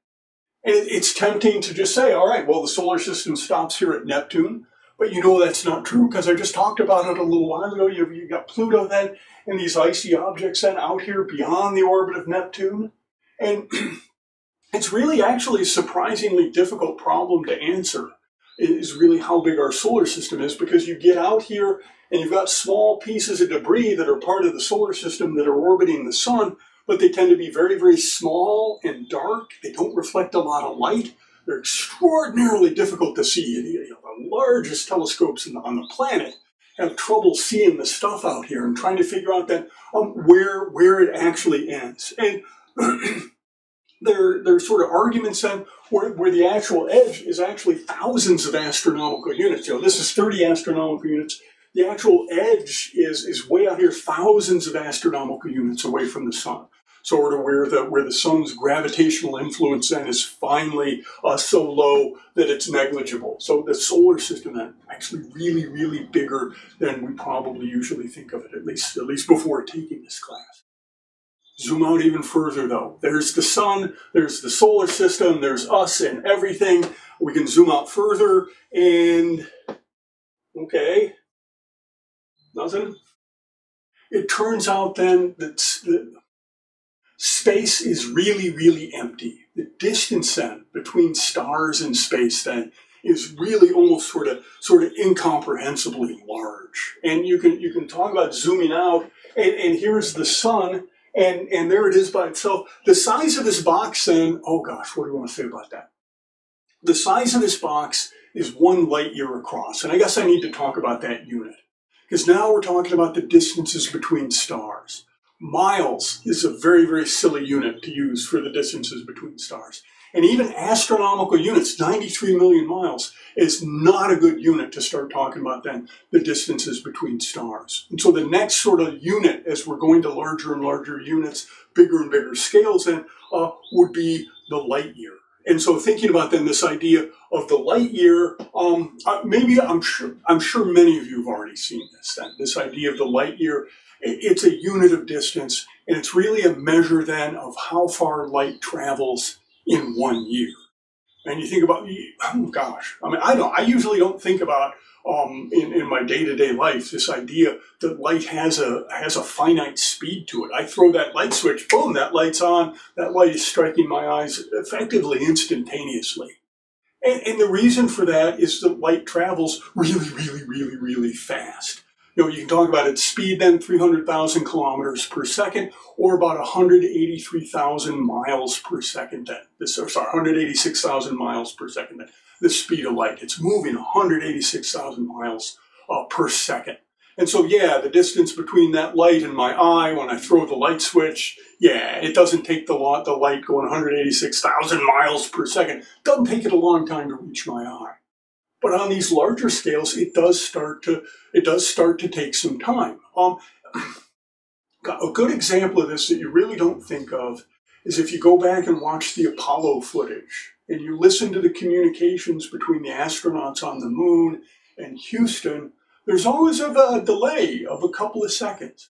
And it's tempting to just say, all right, well, the solar system stops here at Neptune. But you know that's not true because I just talked about it a little while ago. You've, you've got Pluto then and these icy objects then out here beyond the orbit of Neptune. And It's really actually a surprisingly difficult problem to answer is really how big our solar system is because you get out here and you've got small pieces of debris that are part of the solar system that are orbiting the sun, but they tend to be very, very small and dark. They don't reflect a lot of light. They're extraordinarily difficult to see. You know, the largest telescopes the, on the planet have trouble seeing the stuff out here and trying to figure out that um, where where it actually ends. And there, there's sort of arguments then where, where the actual edge is actually thousands of astronomical units. You know, this is 30 astronomical units. The actual edge is, is way out here, thousands of astronomical units away from the sun. Sort of where the where the sun's gravitational influence then is finally uh, so low that it's negligible. So the solar system then actually really really bigger than we probably usually think of it. At least at least before taking this class. Zoom out even further though. There's the sun, there's the solar system, there's us and everything. We can zoom out further and, okay, nothing. It turns out then that space is really, really empty. The distance then between stars and space then is really almost sort of sort of incomprehensibly large. And you can you can talk about zooming out, and, and here's the sun, and and there it is by itself. The size of this box then, oh gosh, what do you want to say about that? The size of this box is one light year across, and I guess I need to talk about that unit. Because now we're talking about the distances between stars. Miles is a very, very silly unit to use for the distances between stars. And even astronomical units, 93 million miles, is not a good unit to start talking about then, the distances between stars. And so the next sort of unit, as we're going to larger and larger units, bigger and bigger scales then, uh, would be the light year. And so thinking about then this idea of the light year, um, uh, maybe I'm sure, I'm sure many of you have already seen this then, this idea of the light year. It's a unit of distance, and it's really a measure then of how far light travels in one year. And you think about, oh gosh, I mean, I don't, I usually don't think about um, in, in my day-to-day life this idea that light has a has a finite speed to it. I throw that light switch, boom, that light's on. That light is striking my eyes effectively instantaneously. And, and the reason for that is that light travels really, really, really, really fast you know, you can talk about its speed then, 300,000 kilometers per second, or about 183,000 miles per second then. This, sorry, 186,000 miles per second then. The speed of light. It's moving 186,000 miles uh, per second. And so, yeah, the distance between that light and my eye when I throw the light switch, yeah, it doesn't take the, lot, the light going 186,000 miles per second. Doesn't take it a long time to reach my eye. But on these larger scales, it does start to it does start to take some time. Um, a good example of this that you really don't think of is if you go back and watch the Apollo footage and you listen to the communications between the astronauts on the moon and Houston, there's always a, delay of a couple of seconds.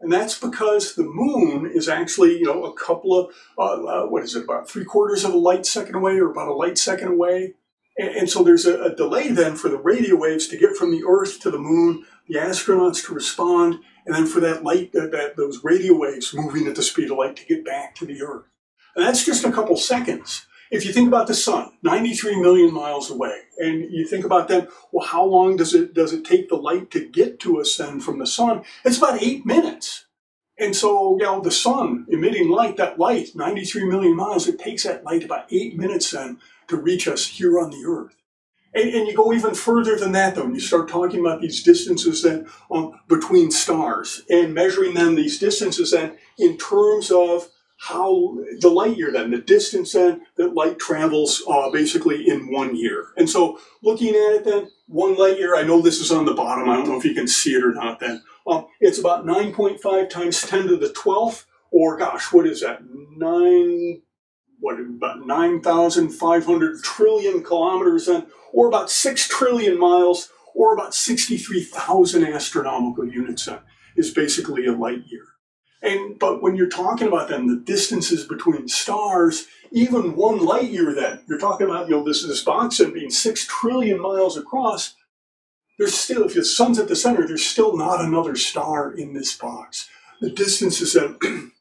And that's because the moon is actually, you know, a couple of, uh, uh, what is it, about three quarters of a light second away or about a light second away. And, and so there's a, a, delay then for the radio waves to get from the Earth to the moon, the astronauts to respond, and then for that light, that, that those radio waves moving at the speed of light to get back to the Earth. And that's just a couple seconds. If you think about the sun, 93 million miles away, and you think about that, well, how long does it does it take the light to get to us then from the sun? It's about eight minutes. And so, you know, the sun emitting light, that light, 93 million miles, it takes that light about eight minutes then to reach us here on the earth. And, and you go even further than that, though, and you start talking about these distances then um, between stars and measuring then these distances then in terms of how the light year then, the distance then that light travels uh, basically in one year. And so looking at it then, one light year, I know this is on the bottom, I don't know if you can see it or not then, um, it's about 9.5 times 10 to the 12th, or gosh, what is that, 9 what about 9,500 trillion kilometers then, or about 6 trillion miles, or about 63,000 astronomical units then, is basically a light year. And but when you're talking about then the distances between stars, even one light year then, you're talking about, you know, this this box then being six trillion miles across, there's still, if the sun's at the center, there's still not another star in this box. The distances then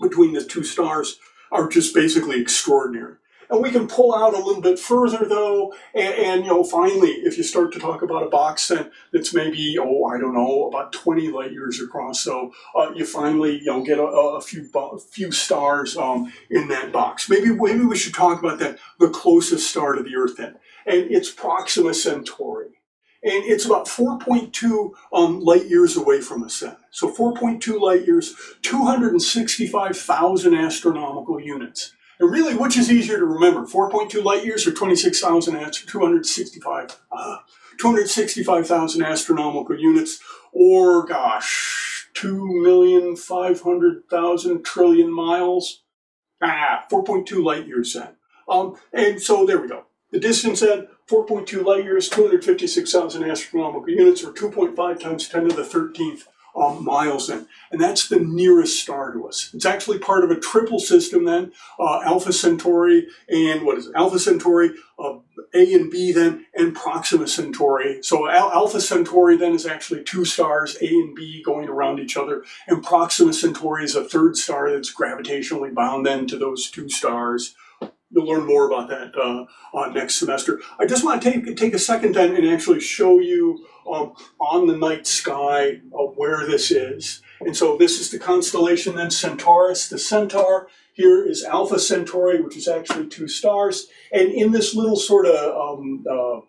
between the two stars are just basically extraordinary. And we can pull out a little bit further though, and, and, you know, finally, if you start to talk about a box then that's maybe, oh, I don't know, about 20 light years across, so uh, you finally, you know, get a, a few a few stars um, in that box. Maybe maybe we should talk about that, the closest star to the Earth then, and it's Proxima Centauri and it's about 4.2 um, light years away from us then. So 4.2 light years, 265,000 astronomical units. And really, which is easier to remember, 4.2 light years or 26,000, 265, uh, 265,000 astronomical units, or gosh, 2,500,000 trillion miles? Ah, 4.2 light years then. Um, and so there we go. The distance then, 4.2 light years, 256,000 astronomical units, or 2.5 times 10 to the 13th um, miles then. And that's the nearest star to us. It's actually part of a triple system then, uh, Alpha Centauri and what is it? Alpha Centauri, uh, A and B then, and Proxima Centauri. So Al- Alpha Centauri then is actually two stars, A and B going around each other, and Proxima Centauri is a third star that's gravitationally bound then to those two stars. You'll learn more about that uh, uh, next semester. I just want to take, take a second then and actually show you um, on the night sky uh, where this is. And so this is the constellation then Centaurus, the Centaur. Here is Alpha Centauri, which is actually two stars. And in this little sort of um, uh,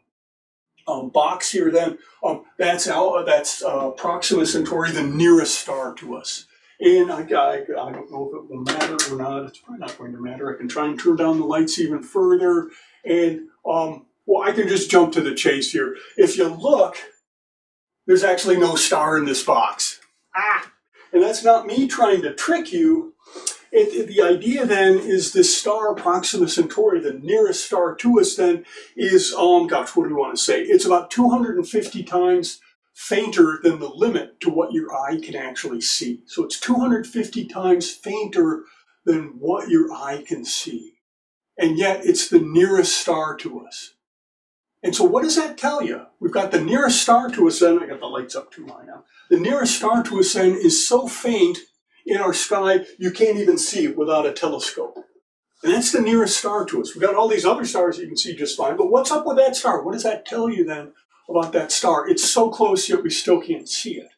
um, box here, then um, that's Al- that's uh, Proxima Centauri, the nearest star to us. And I, I, I don't know if it will matter or not. It's probably not going to matter. I can try and turn down the lights even further. And um, well, I can just jump to the chase here. If you look, there's actually no star in this box. Ah! And that's not me trying to trick you. It, it, the idea then is this star Proxima Centauri, the nearest star to us then, is, um, gosh, what do we want to say? It's about 250 times fainter than the limit to what your eye can actually see. So it's 250 times fainter than what your eye can see. And yet it's the nearest star to us. And so what does that tell you? We've got the nearest star to us then, I got the lights up too high now. The nearest star to us then is so faint in our sky, you can't even see it without a telescope. And that's the nearest star to us. We've got all these other stars you can see just fine, but what's up with that star? What does that tell you then about that star? It's so close yet we still can't see it.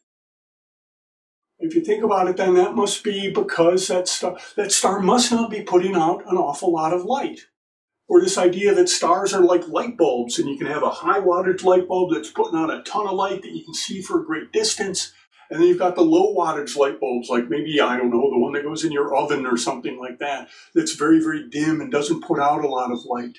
If you think about it, then that must be because that star, that star must not be putting out an awful lot of light or this idea that stars are like light bulbs and you can have a high wattage light bulb that's putting out a ton of light that you can see for a great distance. And then you've got the low wattage light bulbs, like maybe, I don't know, the one that goes in your oven or something like that, that's very, very dim and doesn't put out a lot of light.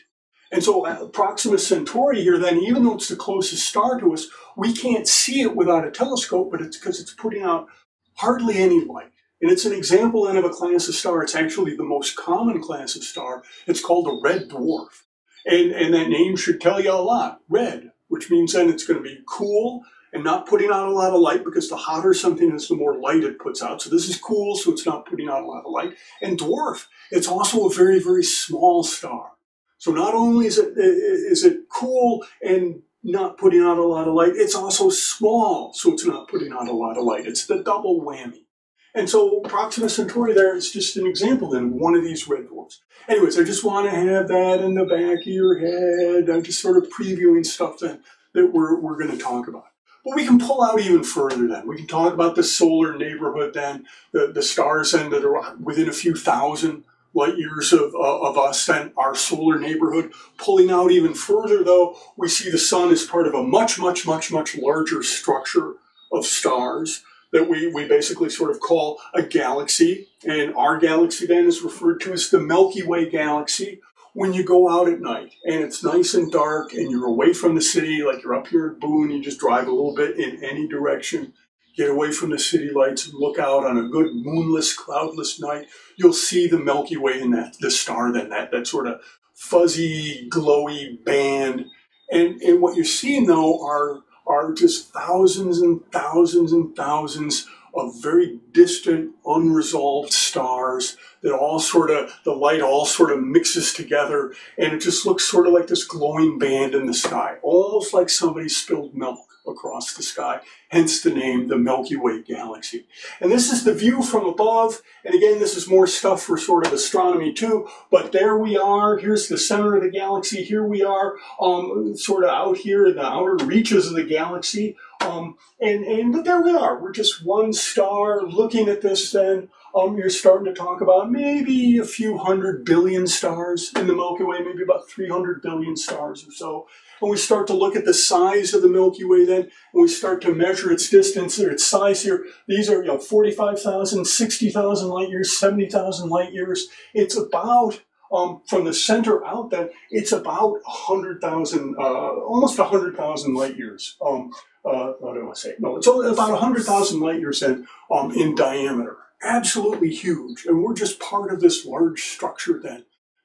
And so uh, Proxima Centauri here, then, even though it's the closest star to us, we can't see it without a telescope, but it's because it's putting out hardly any light. And it's an example then of a class of star. It's actually the most common class of star. It's called a red dwarf. And, and that name should tell you a lot. Red, which means then it's going to be cool and not putting out a lot of light because the hotter something is, the more light it puts out. So this is cool, so it's not putting out a lot of light. And dwarf, it's also a very, very small star. So not only is it, is it cool and not putting out a lot of light, it's also small, so it's not putting out a lot of light. It's the double whammy. And so Proxima Centauri there is just an example then one of these red dwarfs. Anyways, I just want to have that in the back of your head. I'm just sort of previewing stuff that, that we're, we're going to talk about. But we can pull out even further then. We can talk about the solar neighborhood then, the, the stars then that are within a few thousand light years of, uh, of us then our solar neighborhood. Pulling out even further though, we see the sun as part of a much, much, much, much larger structure of stars that we, we basically sort of call a galaxy. And our galaxy then is referred to as the Milky Way galaxy. When you go out at night and it's nice and dark and you're away from the city, like you're up here at Boone, you just drive a little bit in any direction, get away from the city lights and look out on a good moonless, cloudless night, you'll see the Milky Way and that, the star then, that, that sort of fuzzy, glowy band. And, and what you're seeing though are are just thousands and thousands and thousands of very distant, unresolved stars that all sort of, the light all sort of mixes together and it just looks sort of like this glowing band in the sky, almost like somebody spilled milk across the sky, hence the name the Milky Way galaxy. And this is the view from above. And again, this is more stuff for sort of astronomy too. But there we are. Here's the center of the galaxy. Here we are, um, sort of out here in the outer reaches of the galaxy. Um, and, and, but there we are. We're just one star looking at this then. Um, you're starting to talk about maybe a few hundred billion stars in the Milky Way, maybe about 300 billion stars or so and we start to look at the size of the Milky Way then, and we start to measure its distance or its size here. These are, you know, 45,000, 60,000 light years, 70,000 light years. It's about, um, from the center out then, it's about 100,000, uh, almost 100,000 light years. Um, uh, what do I say? No, it's about 100,000 light years then, um, in diameter. Absolutely huge. And we're just part of this large structure then.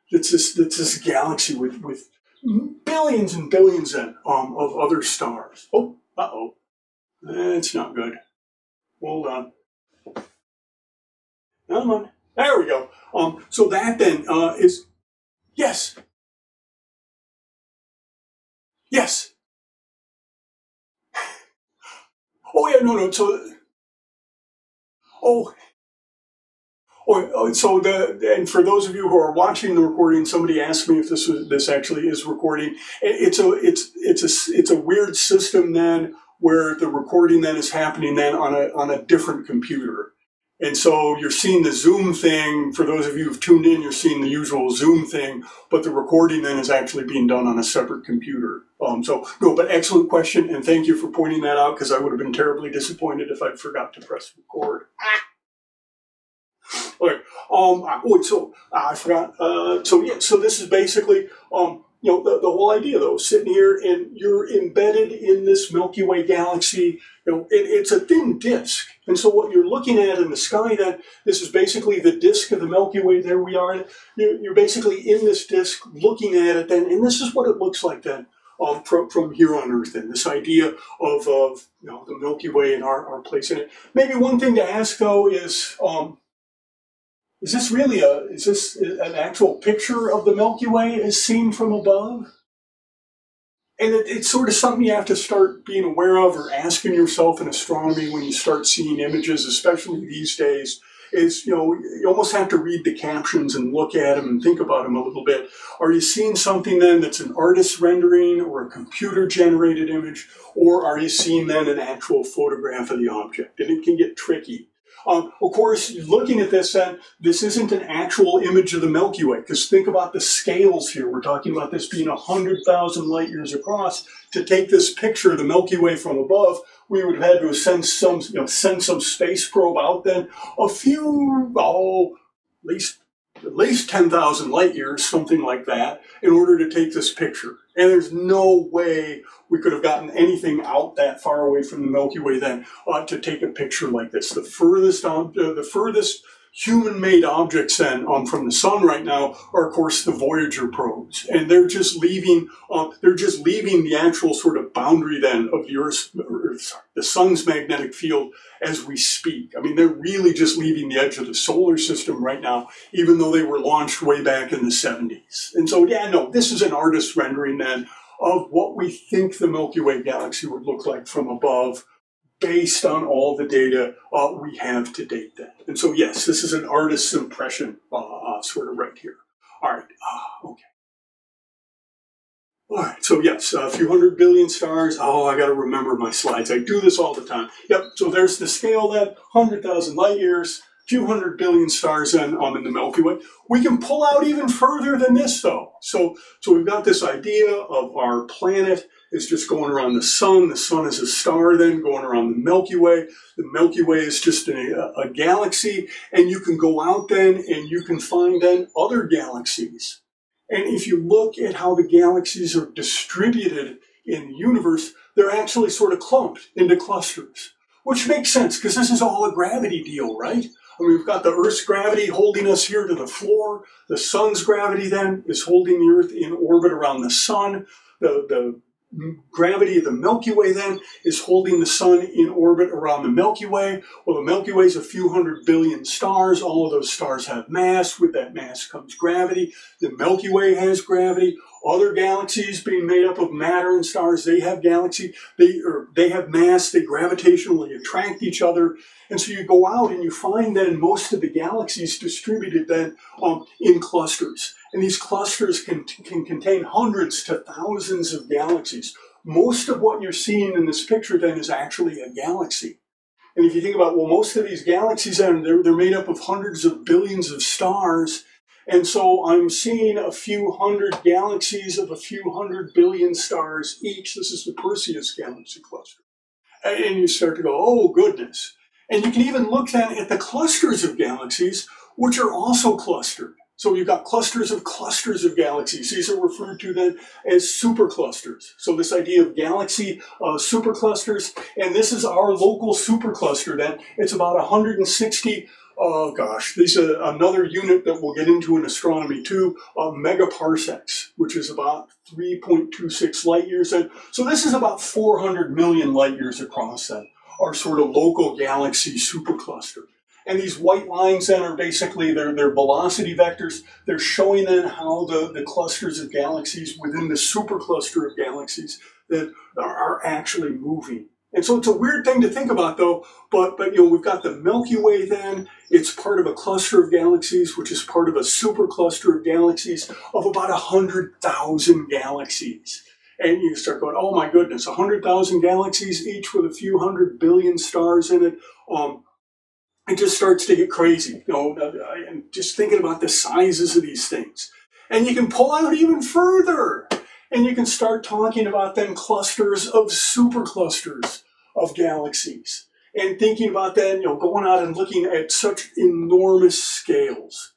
It's this, it's this galaxy with, with billions and billions in, um, of other stars. Oh, uh oh. That's not good. hold on. Come on. There we go. Um, so that then uh, is yes, yes. Oh yeah, no, no. So, oh, so the and for those of you who are watching the recording, somebody asked me if this was this actually is recording. It's a it's it's a it's a weird system then where the recording then is happening then on a on a different computer. And so you're seeing the Zoom thing. For those of you who've tuned in, you're seeing the usual Zoom thing, but the recording then is actually being done on a separate computer. Um, so no, but excellent question, and thank you for pointing that out because I would have been terribly disappointed if I'd forgot to press record. Um. Oh, so uh, I forgot. Uh. So yeah. So this is basically um you know, the, the whole idea though, sitting here and you're embedded in this Milky Way galaxy, you know, it, it's a thin disk. And so what you're looking at in the sky then, this is basically the disk of the Milky Way, there we are. You're, you're basically in this disk looking at it then, and this is what it looks like then. Um, from, from here on Earth, and this idea of, of you know, the Milky Way and our, our place in it. Maybe one thing to ask though is, um, is this really a, is this an actual picture of the Milky Way as seen from above? And it, it's sort of something you have to start being aware of or asking yourself in astronomy when you start seeing images, especially these days, is, you know, you almost have to read the captions and look at them and think about them a little bit. Are you seeing something then that's an artist's rendering or a computer generated image, or are you seeing then an actual photograph of the object? And it can get tricky. Um, of course, looking at this, then, this isn't an actual image of the Milky Way, because think about the scales here. We're talking about this being 100,000 light years across. To take this picture of the Milky Way from above, we would have had to send some, you know, send some space probe out then. A few, oh, at least at least 10,000 light years, something like that, in order to take this picture. And there's no way we could have gotten anything out that far away from the Milky Way then uh, to take a picture like this. The furthest, uh, the furthest human-made objects then um, from the sun right now are of course the Voyager probes, and they're just leaving uh, they're just leaving the actual sort of boundary then of the Earth's sorry, the sun's magnetic field as we speak. I mean, they're really just leaving the edge of the solar system right now, even though they were launched way back in the 70s. And so, yeah, no, this is an artist rendering then of what we think the Milky Way galaxy would look like from above based on all the data uh, we have to date then. And so, yes, this is an artist's impression uh, uh, sort of right here. All right, uh, okay. All right, so yes, a few hundred billion stars. Oh, I got to remember my slides. I do this all the time. Yep, so there's the scale then, 100,000 light years, few hundred billion stars then um, in the Milky Way. We can pull out even further than this though. So, so we've got this idea of our planet is just going around the sun. The sun is a star then going around the Milky Way. The Milky Way is just a, a galaxy. And you can go out then and you can find then other galaxies. And if you look at how the galaxies are distributed in the universe, they're actually sort of clumped into clusters, which makes sense because this is all a gravity deal, right? I mean, we've got the Earth's gravity holding us here to the floor. The sun's gravity then is holding the Earth in orbit around the sun. The, the gravity of the Milky Way then is holding the sun in orbit around the Milky Way. Well, the Milky Way is a few hundred billion stars. All of those stars have mass. With that mass comes gravity. The Milky Way has gravity. Other galaxies being made up of matter and stars, they have galaxy. They they have mass. They gravitationally attract each other. And so you go out and you find then most of the galaxies distributed then um, in clusters. And these clusters can, can contain hundreds to thousands of galaxies. Most of what you're seeing in this picture then is actually a galaxy. And if you think about, well, most of these galaxies, they're, they're made up of hundreds of billions of stars. And so I'm seeing a few hundred galaxies of a few hundred billion stars each. This is the Perseus galaxy cluster. And you start to go, oh, goodness. And you can even look then at the clusters of galaxies, which are also clustered. So you've got clusters of clusters of galaxies. These are referred to then as superclusters. So this idea of galaxy uh, superclusters, and this is our local supercluster then. It's about 160 oh gosh, this is another unit that we'll get into in astronomy too, uh, megaparsecs, which is about 3.26 light years. And so this is about 400 million light years across then our sort of local galaxy supercluster. And these white lines then are basically their, their velocity vectors. They're showing then how the, the clusters of galaxies within the supercluster of galaxies that are, are actually moving. And so it's a weird thing to think about though, but, but you know, we've got the Milky Way then, it's part of a cluster of galaxies, which is part of a supercluster of galaxies of about 100,000 galaxies. And you start going, oh my goodness, 100,000 galaxies, each with a few hundred billion stars in it. Um, it just starts to get crazy, you know, and just thinking about the sizes of these things. And you can pull out even further and you can start talking about them clusters of superclusters of galaxies and thinking about that, you know, going out and looking at such enormous scales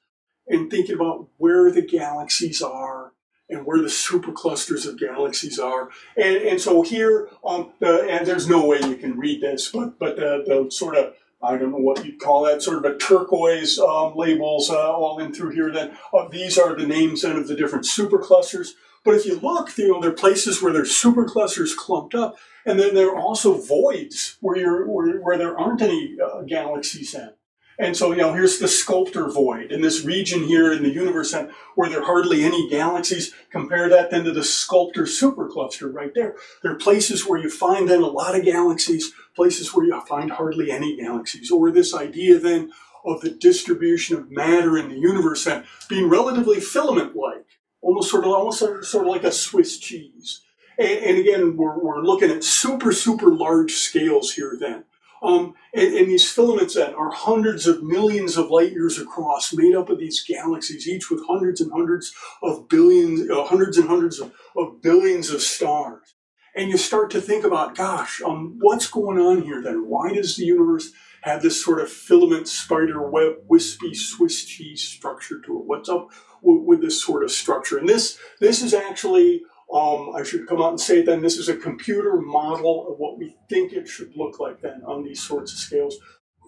and thinking about where the galaxies are and where the superclusters of galaxies are. And, and so here, um, the, and there's no way you can read this, but, but the, the sort of, I don't know what you'd call that, sort of a turquoise um, labels uh, all in through here then. Uh, these are the names then of the different superclusters. But if you look, you know, there are places where there's superclusters clumped up, and then there are also voids where, you're, where, where there aren't any uh, galaxies in. And so, you know, here's the sculptor void in this region here in the universe where there are hardly any galaxies. Compare that then to the sculptor supercluster right there. There are places where you find then a lot of galaxies, places where you find hardly any galaxies. Or this idea then of the distribution of matter in the universe being relatively filament-like almost sort of almost sort of like a Swiss cheese. And, and again, we're, we're looking at super, super large scales here then. Um, and, and, these filaments then are hundreds of millions of light years across, made up of these galaxies, each with hundreds and hundreds of billions, uh, hundreds and hundreds of, of, billions of stars. And you start to think about, gosh, um, what's going on here then? Why does the universe have this sort of filament spider web, wispy Swiss cheese structure to it? What's up with this sort of structure. And this, this is actually, um, I should come out and say then, this is a computer model of what we think it should look like then on these sorts of scales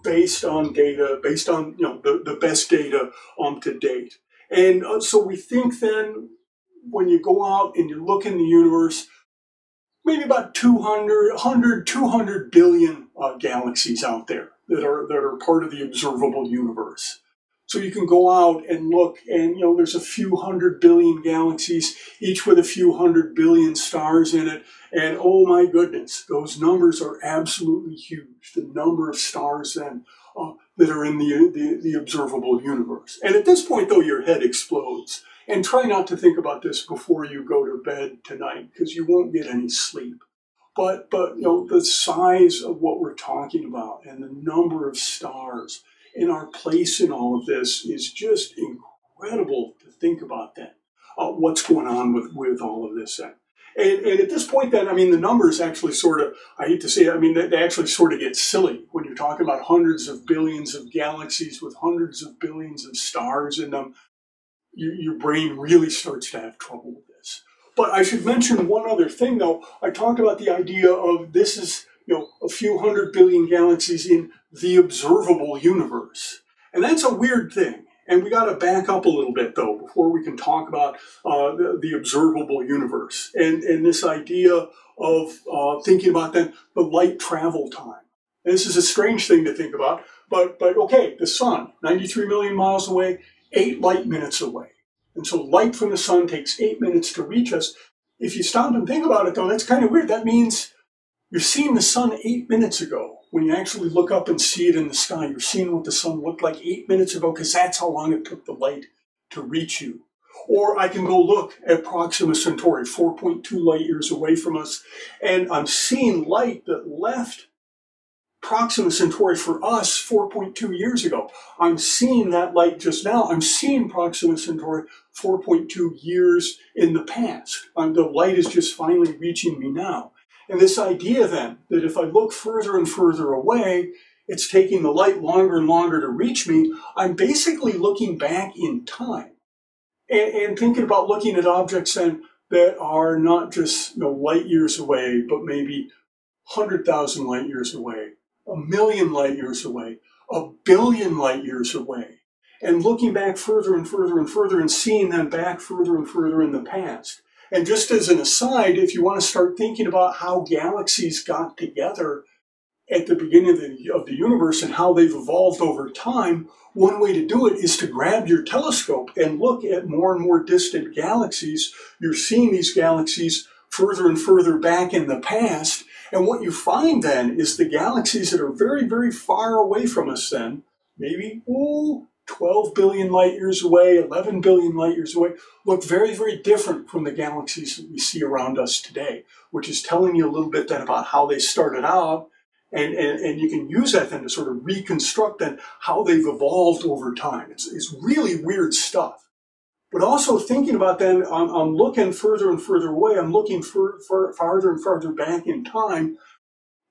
based on data, based on you know the, the best data um, to date. And uh, so we think then when you go out and you look in the universe, maybe about 200, 100, 200 billion uh, galaxies out there that are, that are part of the observable universe. So you can go out and look, and you know, there's a few hundred billion galaxies, each with a few hundred billion stars in it. And oh my goodness, those numbers are absolutely huge. The number of stars then uh, that are in the, the, the observable universe. And at this point, though, your head explodes. And try not to think about this before you go to bed tonight, because you won't get any sleep. But, but you know, the size of what we're talking about and the number of stars and our place in all of this is just incredible to think about that. Uh, what's going on with, with all of this. And, and, at this point, then, I mean, the numbers actually sort of, I hate to say it, I mean, they, they actually sort of get silly when you're talking about hundreds of billions of galaxies with hundreds of billions of stars in them. Your, your brain really starts to have trouble. But I should mention one other thing, though. I talked about the idea of this is, you know, a few hundred billion galaxies in the observable universe. And that's a weird thing. And we got to back up a little bit, though, before we can talk about uh, the, the, observable universe and, and this idea of uh, thinking about then the light travel time. And this is a strange thing to think about, but, but okay, the sun, 93 million miles away, eight light minutes away. And so light from the sun takes eight minutes to reach us. If you stop and think about it, though, that's kind of weird. That means you're seeing the sun eight minutes ago when you actually look up and see it in the sky, you're seeing what the sun looked like eight minutes ago because that's how long it took the light to reach you. Or I can go look at Proxima Centauri, 4.2 light years away from us, and I'm seeing light that left Proxima Centauri for us 4.2 years ago. I'm seeing that light just now. I'm seeing Proxima Centauri 4.2 years in the past. The light is just finally reaching me now. And this idea then that if I look further and further away, it's taking the light longer and longer to reach me, I'm basically looking back in time and, and thinking about looking at objects then that are not just you know, light years away, but maybe 100,000 light years away, a million light years away, a billion light years away, and looking back further and further and further and seeing them back further and further in the past. And just as an aside, if you want to start thinking about how galaxies got together, at the beginning of the, of the universe and how they've evolved over time, one way to do it is to grab your telescope and look at more and more distant galaxies. You're seeing these galaxies further and further back in the past. And what you find then is the galaxies that are very, very far away from us then, maybe, oh, 12 billion light years away, 11 billion light years away, look very, very different from the galaxies that we see around us today, which is telling you a little bit then about how they started out. And, and, and you can use that then to sort of reconstruct then how they've evolved over time. It's, it's really weird stuff. But also thinking about then, I'm, I'm looking further and further away. I'm looking for, for, farther and farther back in time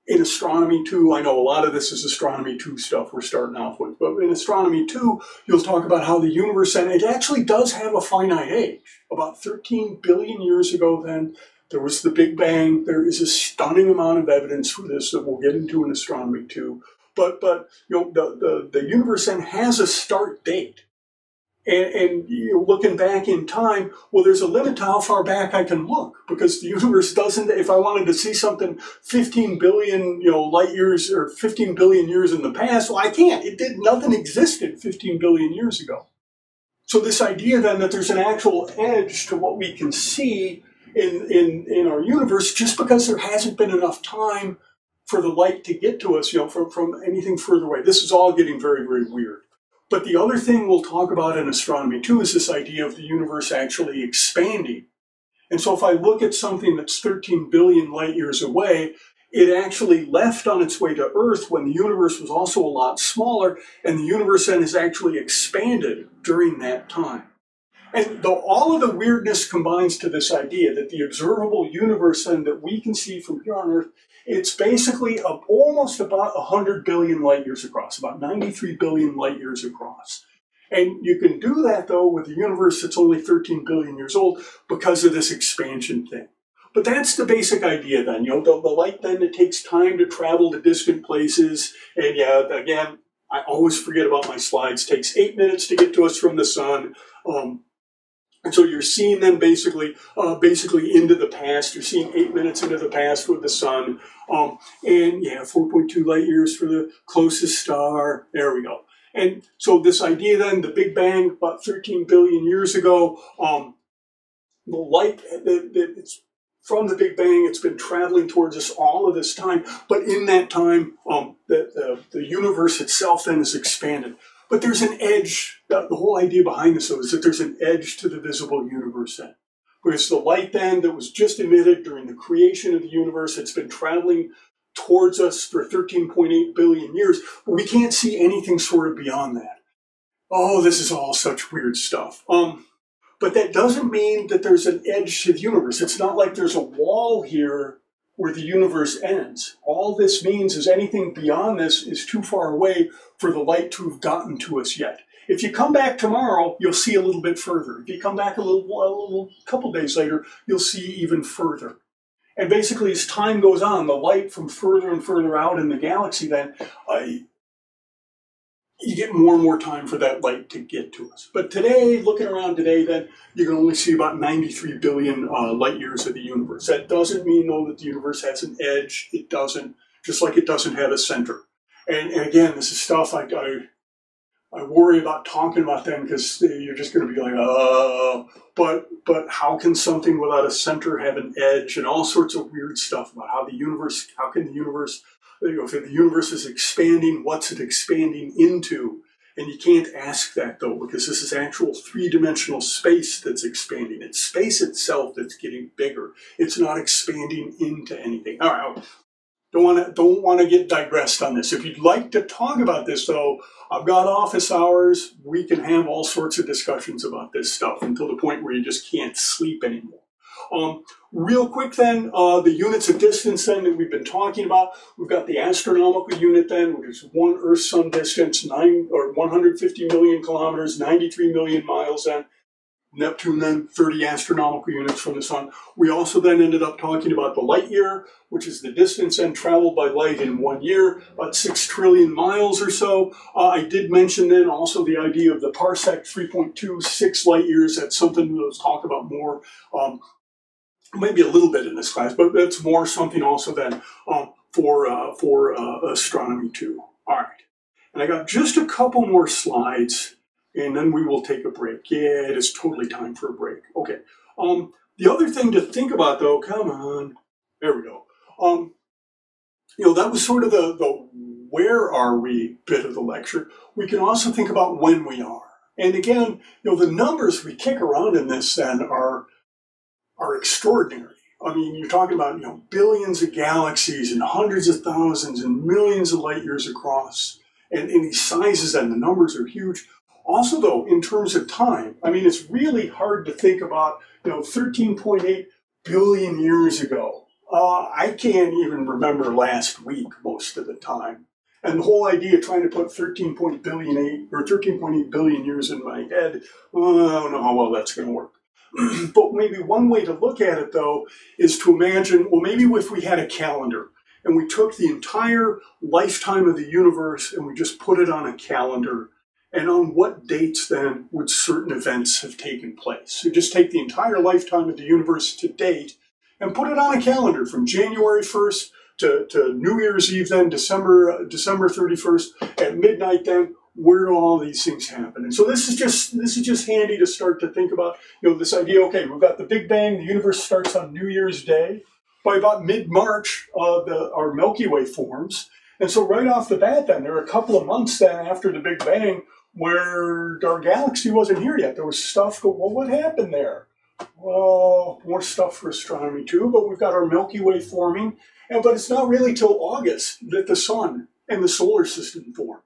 in astronomy too, I know a lot of this is astronomy two stuff we're starting off with, but in astronomy two, you'll talk about how the universe, and it actually does have a finite age. About 13 billion years ago, then, there was the Big Bang. There is a stunning amount of evidence for this that we'll get into in astronomy two. But, but you know, the, the, the universe then has a start date. And, and you know, looking back in time, well, there's a limit to how far back I can look because the universe doesn't. If I wanted to see something 15 billion, you know, light years or 15 billion years in the past, well, I can't. It did. Nothing existed 15 billion years ago. So this idea then that there's an actual edge to what we can see in in in our universe, just because there hasn't been enough time for the light to get to us, you know, from from anything further away. This is all getting very very weird. But the other thing we'll talk about in astronomy too is this idea of the universe actually expanding. And so if I look at something that's 13 billion light years away, it actually left on its way to Earth when the universe was also a lot smaller, and the universe then has actually expanded during that time. And though all of the weirdness combines to this idea that the observable universe then that we can see from here on Earth it's basically a, almost about 100 billion light years across, about 93 billion light years across. And you can do that, though, with a universe that's only 13 billion years old because of this expansion thing. But that's the basic idea then. You know, the, the light then, it takes time to travel to distant places. And yeah, again, I always forget about my slides. It takes eight minutes to get to us from the sun. Um, and so you're seeing them basically, uh, basically into the past. You're seeing eight minutes into the past with the sun. Um, and yeah, 4.2 light years for the closest star. There we go. And so this idea then, the Big Bang, about 13 billion years ago, um, the light, the, it's from the Big Bang, it's been traveling towards us all of this time. But in that time, um, the, the, the universe itself then has expanded. But there's an edge. The whole idea behind this, though, is that there's an edge to the visible universe then. Because the light then that was just emitted during the creation of the universe, it's been traveling towards us for 13.8 billion years, but we can't see anything sort of beyond that. Oh, this is all such weird stuff. Um, but that doesn't mean that there's an edge to the universe. It's not like there's a wall here where the universe ends. All this means is anything beyond this is too far away for the light to have gotten to us yet. If you come back tomorrow, you'll see a little bit further. If you come back a little, a little couple days later, you'll see even further. And basically, as time goes on, the light from further and further out in the galaxy then uh, you get more and more time for that light to get to us. But today, looking around today, then you can only see about 93 billion uh, light years of the universe. That doesn't mean though that the universe has an edge. It doesn't, just like it doesn't have a center. And, and again, this is stuff I, I, I worry about talking about them because you're just going to be like, oh, but but how can something without a center have an edge and all sorts of weird stuff about how the universe, how can the universe you know, if the universe is expanding, what's it expanding into? And you can't ask that though, because this is actual three dimensional space that's expanding. It's space itself that's getting bigger. It's not expanding into anything. All right. Don't want to don't want to get digressed on this. If you'd like to talk about this though, I've got office hours. We can have all sorts of discussions about this stuff until the point where you just can't sleep anymore. Um, real quick then, uh, the units of distance then that we've been talking about, we've got the astronomical unit then, which is one Earth-Sun distance, nine or 150 million kilometers, 93 million miles then. Neptune then 30 astronomical units from the sun. We also then ended up talking about the light year, which is the distance then traveled by light in one year, about 6 trillion miles or so. Uh, I did mention then also the idea of the parsec, 3.26 light years. That's something we'll talk about more um, maybe a little bit in this class, but it's more something also than um, for uh, for uh, astronomy too. All right, and I got just a couple more slides, and then we will take a break. Yeah, it is totally time for a break. Okay. Um, the other thing to think about, though, come on, there we go. Um, you know, that was sort of the the where are we bit of the lecture. We can also think about when we are. And again, you know, the numbers we kick around in this then are are extraordinary. I mean, you're talking about, you know, billions of galaxies and hundreds of thousands and millions of light years across. And, and these sizes and the numbers are huge. Also, though, in terms of time, I mean, it's really hard to think about, you know, 13.8 billion years ago. Uh, I can't even remember last week most of the time. And the whole idea of trying to put 13 billion eight or 13.8 billion years in my head, well, I don't know how well that's going to work. but maybe one way to look at it, though, is to imagine well, maybe if we had a calendar and we took the entire lifetime of the universe and we just put it on a calendar, and on what dates then would certain events have taken place? So just take the entire lifetime of the universe to date and put it on a calendar from January 1st to, to New Year's Eve, then December uh, December 31st at midnight. Then where all these things happen? And so this is just this is just handy to start to think about. You know, this idea. Okay, we've got the Big Bang. The universe starts on New Year's Day. By about mid March, uh, the our Milky Way forms. And so right off the bat, then there are a couple of months then after the Big Bang where our galaxy wasn't here yet. There was stuff. Go, well, what happened there? Well, more stuff for astronomy too. But we've got our Milky Way forming, and but it's not really till August that the sun and the solar system form.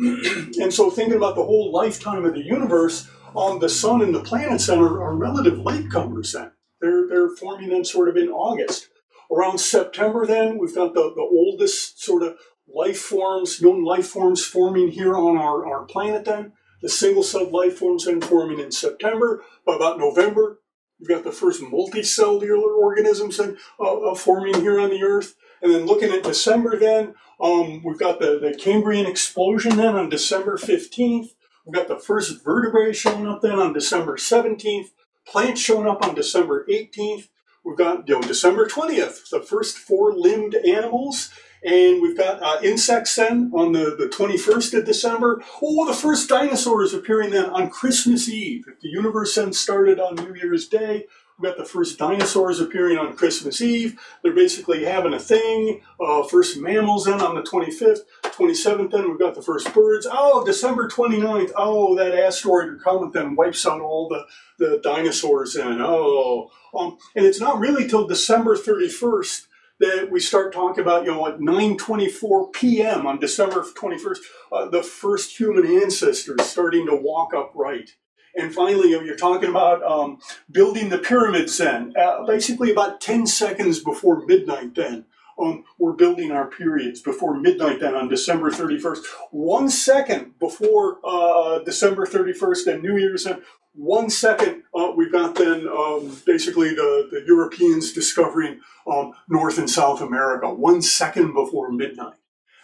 and so thinking about the whole lifetime of the universe, um, the sun and the planets then are, are relative latecomers then. They're, they're forming then sort of in August. Around September then, we've got the, the oldest sort of life forms, known life forms forming here on our, our planet then. The single-celled life forms then forming in September. By about November, we've got the first multicellular organisms then, uh, uh, forming here on the Earth. And then looking at December then, um, we've got the, the Cambrian explosion then on December 15th. We've got the first vertebrae showing up then on December 17th. Plants showing up on December 18th. We've got you know, December 20th, the first four-limbed animals. And we've got uh, insects then on the, the 21st of December. Oh, the first dinosaurs appearing then on Christmas Eve. If the universe then started on New Year's Day, we got the first dinosaurs appearing on Christmas Eve. They're basically having a thing. Uh, first mammals in on the 25th. 27th then we've got the first birds. Oh, December 29th. Oh, that asteroid or comet then wipes out all the, the dinosaurs in. Oh, um, and it's not really till December 31st that we start talking about, you know, at 9.24 p.m. on December 21st, uh, the first human ancestors starting to walk upright. And finally, you're talking about um, building the pyramids then, uh, basically about 10 seconds before midnight then. Um, we're building our periods before midnight then on December 31st. One second before uh, December 31st and New Year's then, one second uh, we've got then um, basically the, the Europeans discovering um, North and South America, one second before midnight.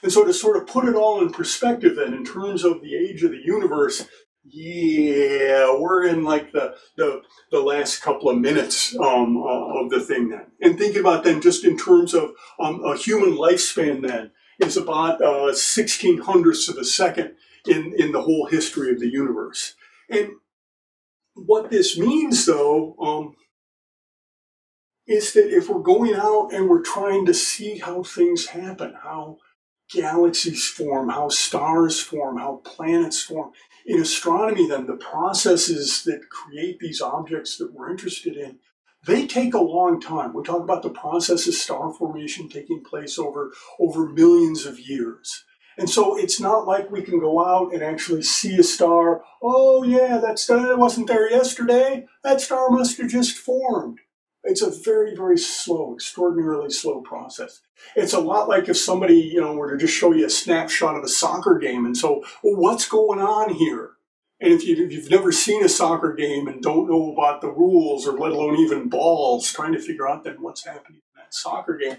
And so to sort of put it all in perspective then in terms of the age of the universe, yeah, we're in like the the, the last couple of minutes um, uh, of the thing then. And thinking about then just in terms of um, a human lifespan then is about uh, 16 hundredths of a second in, in the whole history of the universe. And what this means though um, is that if we're going out and we're trying to see how things happen, how galaxies form, how stars form, how planets form, in astronomy, then, the processes that create these objects that we're interested in, they take a long time. We talk about the process of star formation taking place over, over millions of years. And so it's not like we can go out and actually see a star. Oh, yeah, that star wasn't there yesterday. That star must have just formed. It's a very, very slow, extraordinarily slow process. It's a lot like if somebody, you know, were to just show you a snapshot of a soccer game and so, well, what's going on here? And if, you, you've never seen a soccer game and don't know about the rules or let alone even balls, trying to figure out then what's happening in that soccer game,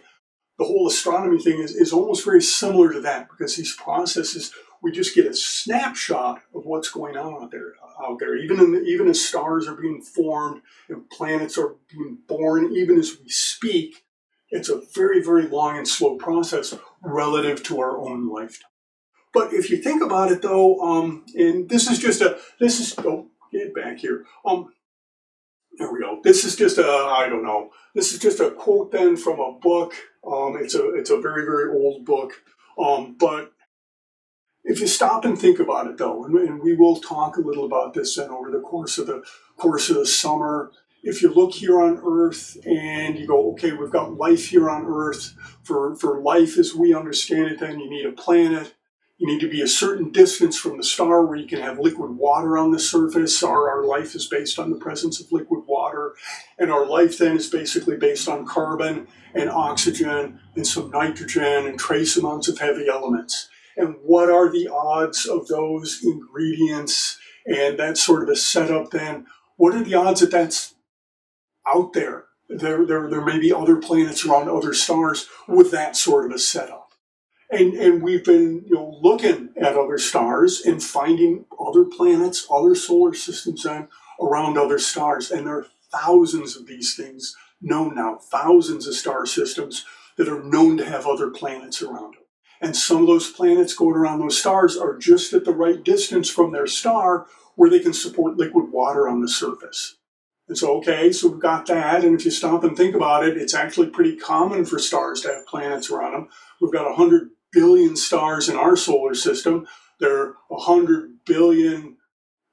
the whole astronomy thing is, is almost very similar to that because these processes we just get a snapshot of what's going on out there. Out there, even the, even as stars are being formed and planets are being born, even as we speak, It's a very, very long and slow process relative to our own lifetime. But if you think about it though, um, and this is just a, this is, oh, get back here. Um, there we go. This is just a, I don't know. This is just a quote then from a book. Um, it's a, it's a very, very old book. Um, but if you stop and think about it though, and, and we will talk a little about this then over the course of the course of the summer, if you look here on Earth and you go, okay, we've got life here on Earth. For, for life as we understand it, then you need a planet. You need to be a certain distance from the star where you can have liquid water on the surface. Our, our life is based on the presence of liquid water. And our life then is basically based on carbon and oxygen and some nitrogen and trace amounts of heavy elements. And what are the odds of those ingredients and that sort of a setup then? What are the odds that that's out there? There, there, there may be other planets around other stars with that sort of a setup. And, and we've been you know, looking at other stars and finding other planets, other solar systems around other stars. And there are thousands of these things known now, thousands of star systems that are known to have other planets around. And some of those planets going around those stars are just at the right distance from their star where they can support liquid water on the surface. And so, okay, so we've got that. And if you stop and think about it, it's actually pretty common for stars to have planets around them. We've got 100 billion stars in our solar system. There are 100 billion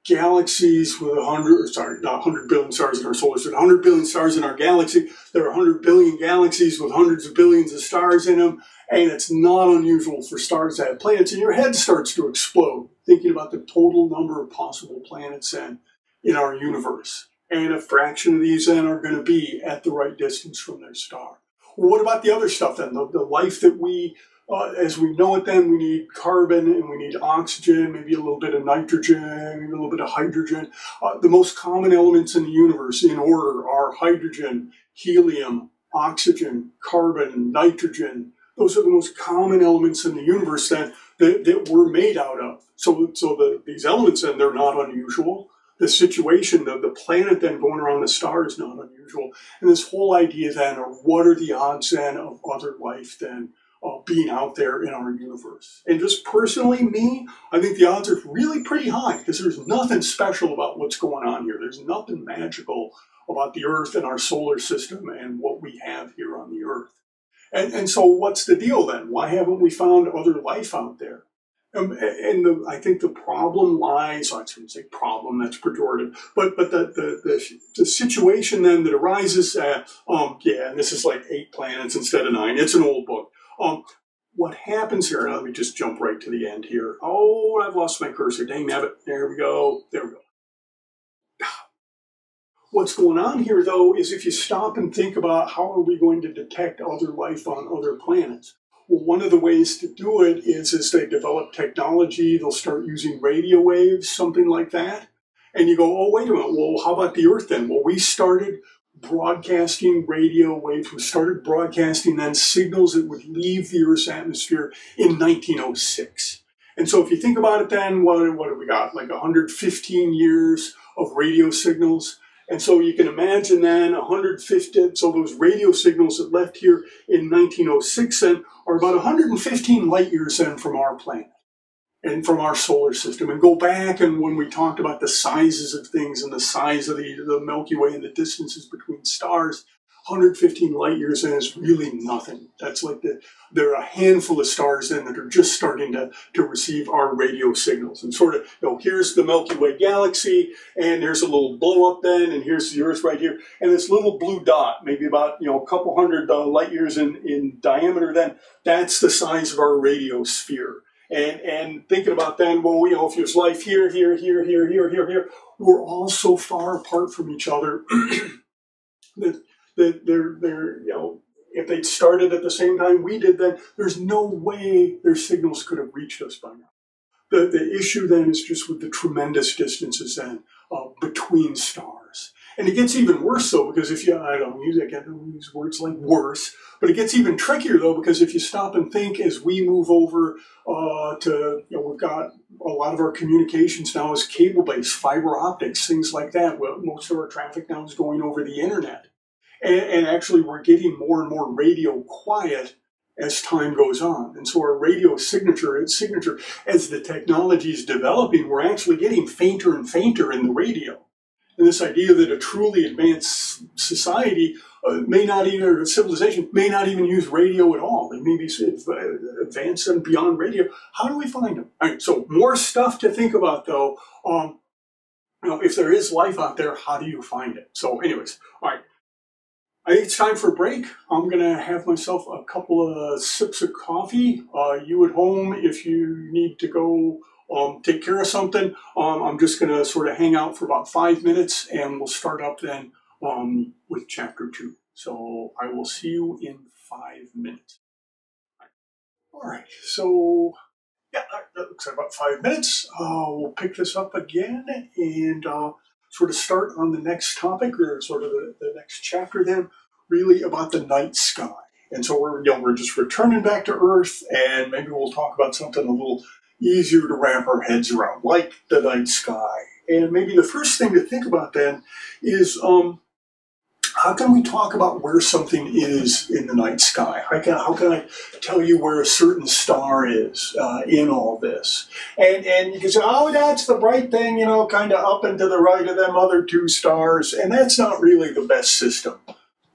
galaxies with 100, sorry, not 100 billion stars in our solar system, 100 billion stars in our galaxy. There are 100 billion galaxies with hundreds of billions of stars in them. And it's not unusual for stars to have planets. And your head starts to explode thinking about the total number of possible planets in, in our universe. And a fraction of these then are going to be at the right distance from their star. What about the other stuff then? The, the life that we uh, as we know it then, we need carbon and we need oxygen, maybe a little bit of nitrogen, maybe a little bit of hydrogen. Uh, the most common elements in the universe in order are hydrogen, helium, oxygen, carbon, nitrogen. Those are the most common elements in the universe that, that, that we're made out of. So, so the, these elements then, they're not unusual. The situation, the, the planet then going around the star is not unusual. And this whole idea then, or what are the odds then of other life then? Uh, being out there in our universe. And just personally, me, I think the odds are really pretty high because there's nothing special about what's going on here. There's nothing magical about the Earth and our solar system and what we have here on the Earth. And, and so, what's the deal then? Why haven't we found other life out there? Um, and the, I think the problem lies, I shouldn't say problem, that's pejorative, but, but the, the, the, the situation then that arises, at, um, yeah, and this is like eight planets instead of nine. It's an old book. Um, what happens here, let me just jump right to the end here. Oh, I've lost my cursor. Dang nabbit. There we go. There we go. What's going on here, though, is if you stop and think about how are we going to detect other life on other planets? Well, one of the ways to do it is as they develop technology, they'll start using radio waves, something like that. And you go, oh, wait a minute. Well, how about the Earth then? Well, we started broadcasting radio waves. We started broadcasting then signals that would leave the Earth's atmosphere in 1906. And so if you think about it then, what, what have we got? Like 115 years of radio signals. And so you can imagine then 150, so those radio signals that left here in 1906 then are about 115 light years then from our planet and from our solar system and go back and when we talked about the sizes of things and the size of the, the Milky Way and the distances between stars, 115 light years in is really nothing. That's like the, there are a handful of stars then that are just starting to, to receive our radio signals. And sort of, you know, here's the Milky Way galaxy, and there's a little blow up then, and here's the Earth right here. And this little blue dot, maybe about, you know, a couple hundred uh, light years in, in diameter then, that's the size of our radio sphere and and thinking about then, well, you know, if there's life here, here, here, here, here, here, here, we're all so far apart from each other that that they're they're you know if they'd started at the same time we did, then there's no way their signals could have reached us by now. The the issue then is just with the tremendous distances then uh, between stars. And it gets even worse though, because if you, I don't use, I don't use words like worse, but it gets even trickier though, because if you stop and think as we move over uh, to, you know, we've got a lot of our communications now is cable based, fiber optics, things like that. Well, most of our traffic now is going over the internet. And, and actually, we're getting more and more radio quiet as time goes on. And so our radio signature signature as the technology is developing, we're actually getting fainter and fainter in the radio. And this idea that a truly advanced society uh, may not even, or civilization may not even use radio at all. They may be advanced and beyond radio. How do we find them? All right, so more stuff to think about though. Um, you know, if there is life out there, how do you find it? So anyways, all right. I think it's time for a break. I'm going to have myself a couple of sips of coffee. Uh, you at home, if you need to go um, take care of something, um, I'm just going to sort of hang out for about five minutes and we'll start up then um, with chapter two. So I will see you in five minutes. All right, so yeah, that looks like about five minutes. Uh, we'll pick this up again and uh, sort of start on the next topic or sort of the, the next chapter then, really about the night sky. And so we're, you know, we're just returning back to Earth and maybe we'll talk about something a little easier to wrap our heads around, like the night sky. And maybe the first thing to think about then is um, how can we talk about where something is in the night sky? How can, how can I tell you where a certain star is uh, in all this? And, and you can say, oh, that's the bright thing, you know, kind of up and to the right of them other two stars. And that's not really the best system.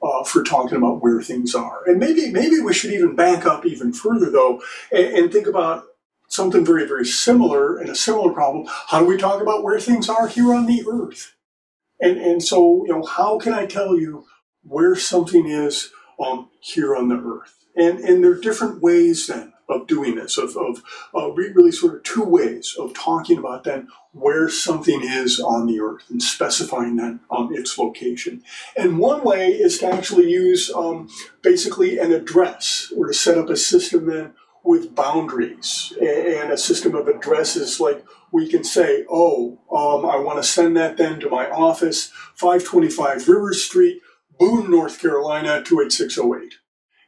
Uh, for talking about where things are, and maybe maybe we should even back up even further though, and, and think about something very very similar and a similar problem. How do we talk about where things are here on the Earth? And, and so, you know, how can I tell you where something is um, here on the earth? And, and there are different ways then of doing this, of, of uh, really sort of two ways of talking about then where something is on the earth and specifying that um, its location. And one way is to actually use um, basically an address or to set up a system then with boundaries and a system of addresses like we can say, oh, um, I want to send that then to my office, 525 River Street, Boone, North Carolina, 28608.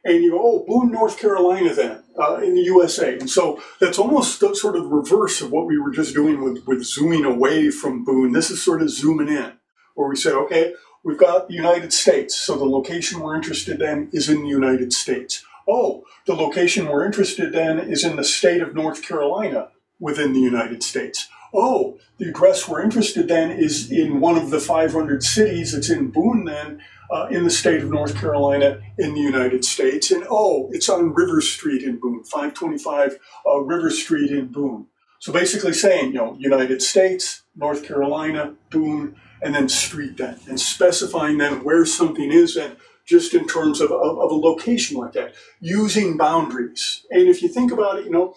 And you go, oh, Boone, North Carolina then, uh, in the USA. And so that's almost sort of the reverse of what we were just doing with, with zooming away from Boone. This is sort of zooming in, where we say, okay, we've got the United States. So the location we're interested in is in the United States. Oh, the location we're interested in is in the state of North Carolina within the United States. Oh, the address we're interested then is in one of the 500 cities. It's in Boone then, uh, in the state of North Carolina in the United States. And oh, it's on River Street in Boone, 525 uh, River Street in Boone. So basically saying, you know, United States, North Carolina, Boone, and then street then, and specifying then where something is and just in terms of, of, of a location like that, using boundaries. And if you think about it, you know,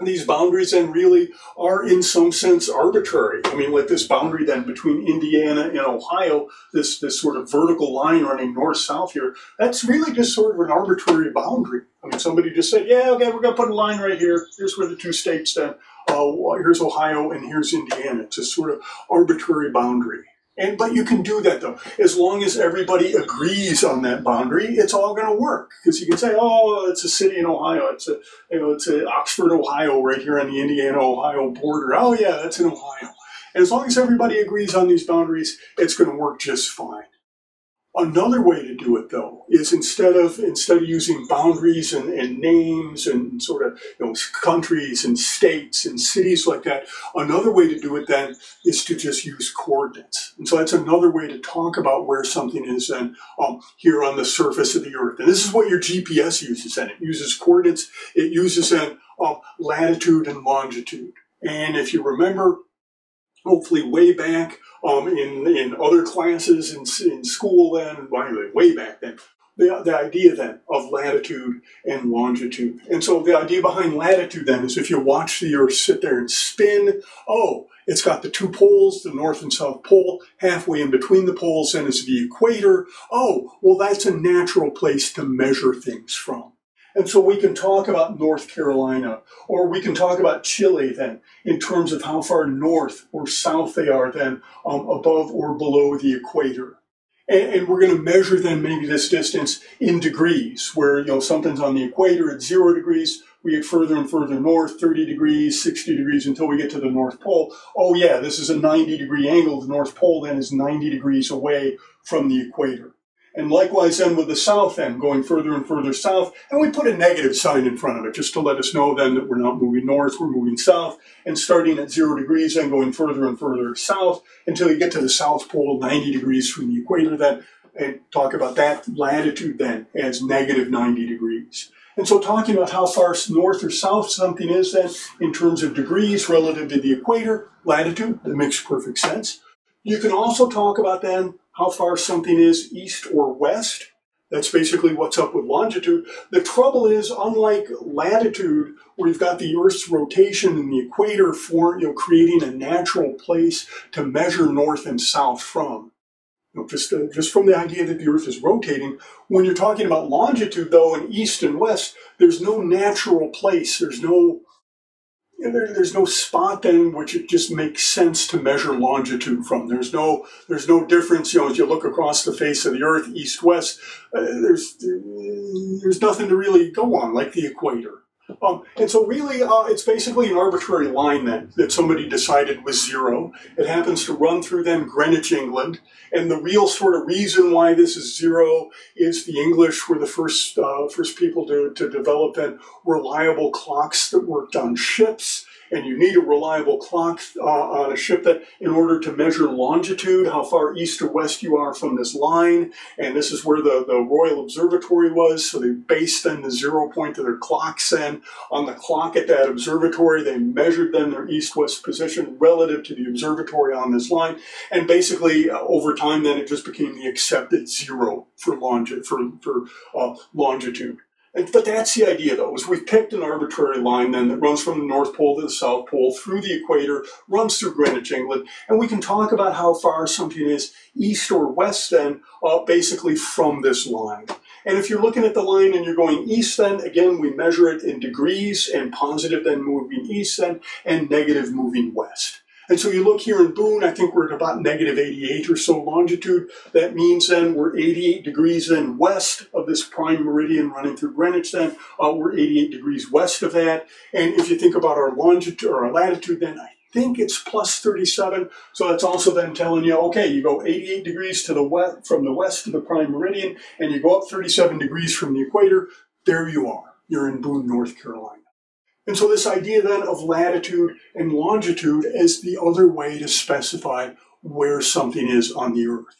these boundaries then really are in some sense arbitrary. I mean, like this boundary then between Indiana and Ohio, this, this sort of vertical line running north-south here, that's really just sort of an arbitrary boundary. I mean, somebody just said, yeah, okay, we're going to put a line right here. Here's where the two states then, uh, here's Ohio and here's Indiana. It's a sort of arbitrary boundary. And but you can do that though, as long as everybody agrees on that boundary, it's all going to work. Because you can say, "Oh, it's a city in Ohio. It's a you know, it's a Oxford, Ohio, right here on the Indiana-Ohio border. Oh yeah, that's in Ohio." And as long as everybody agrees on these boundaries, it's going to work just fine. Another way to do it, though, is instead of instead of using boundaries and, and, names and sort of you know countries and states and cities like that, another way to do it then is to just use coordinates. And so that's another way to talk about where something is then um, here on the surface of the Earth. And this is what your GPS uses. Then it uses coordinates. It uses then um, latitude and longitude. And if you remember, hopefully way back um, in, in other classes in, in school then, way back then, the, the idea then of latitude and longitude. And so the idea behind latitude then is if you watch the Earth sit there and spin, oh, it's got the two poles, the North and South Pole. Halfway in between the poles and is the equator. Oh, well, that's a natural place to measure things from. And so we can talk about North Carolina, or we can talk about Chile then, in terms of how far north or south they are then, um, above or below the equator. And, and we're going to measure then maybe this distance in degrees, where you know something's on the equator at zero degrees, we get further and further north, 30 degrees, 60 degrees until we get to the North Pole. Oh yeah, this is a 90 degree angle. The North Pole then is 90 degrees away from the equator. And likewise then with the south end, going further and further south, and we put a negative sign in front of it just to let us know then that we're not moving north, we're moving south, and starting at zero degrees and going further and further south until you get to the south pole, 90 degrees from the equator then, and talk about that latitude then as negative 90 degrees. And so talking about how far north or south something is then in terms of degrees relative to the equator, latitude, that makes perfect sense. You can also talk about then how far something is east or west. That's basically what's up with longitude. The trouble is, unlike latitude, where you've got the Earth's rotation and the equator for you know creating a natural place to measure north and south from. You know, just uh, just from the idea that the Earth is rotating. When you're talking about longitude, though, in east and west, there's no natural place. There's no there, there's no spot then which it just makes sense to measure longitude from. There's no there's no difference. You know, as you look across the face of the Earth, east west, uh, there's there's nothing to really go on like the equator. Um, and so really, uh, it's basically an arbitrary line then that somebody decided was zero. It happens to run through then Greenwich, England. And the real sort of reason why this is zero is the English were the first, uh, first people to, to develop then reliable clocks that worked on ships and you need a reliable clock uh, on a ship that in order to measure longitude, how far east or west you are from this line. And this is where the, the Royal Observatory was. So they based then the zero point of their clocks then on the clock at that observatory. They measured then their east-west position relative to the observatory on this line. And basically uh, over time then it just became the accepted zero for, longi- for, for uh, longitude. But that's the idea, though, is we've picked an arbitrary line then that runs from the North Pole to the South Pole through the equator, runs through Greenwich, England, and we can talk about how far something is east or west then, uh, basically from this line. And if you're looking at the line and you're going east then, again, we measure it in degrees and positive then moving east then, and negative moving west. And so you look here in Boone, I think we're at about negative 88 or so longitude. That means then we're 88 degrees then west of this prime meridian running through Greenwich then. Uh, we're 88 degrees west of that. And if you think about our longitude or our latitude then, I think it's plus 37. So that's also then telling you, okay, you go 88 degrees to the west, from the west to the prime meridian, and you go up 37 degrees from the equator. There you are. You're in Boone, North Carolina. And so this idea then of latitude and longitude as the other way to specify where something is on the Earth.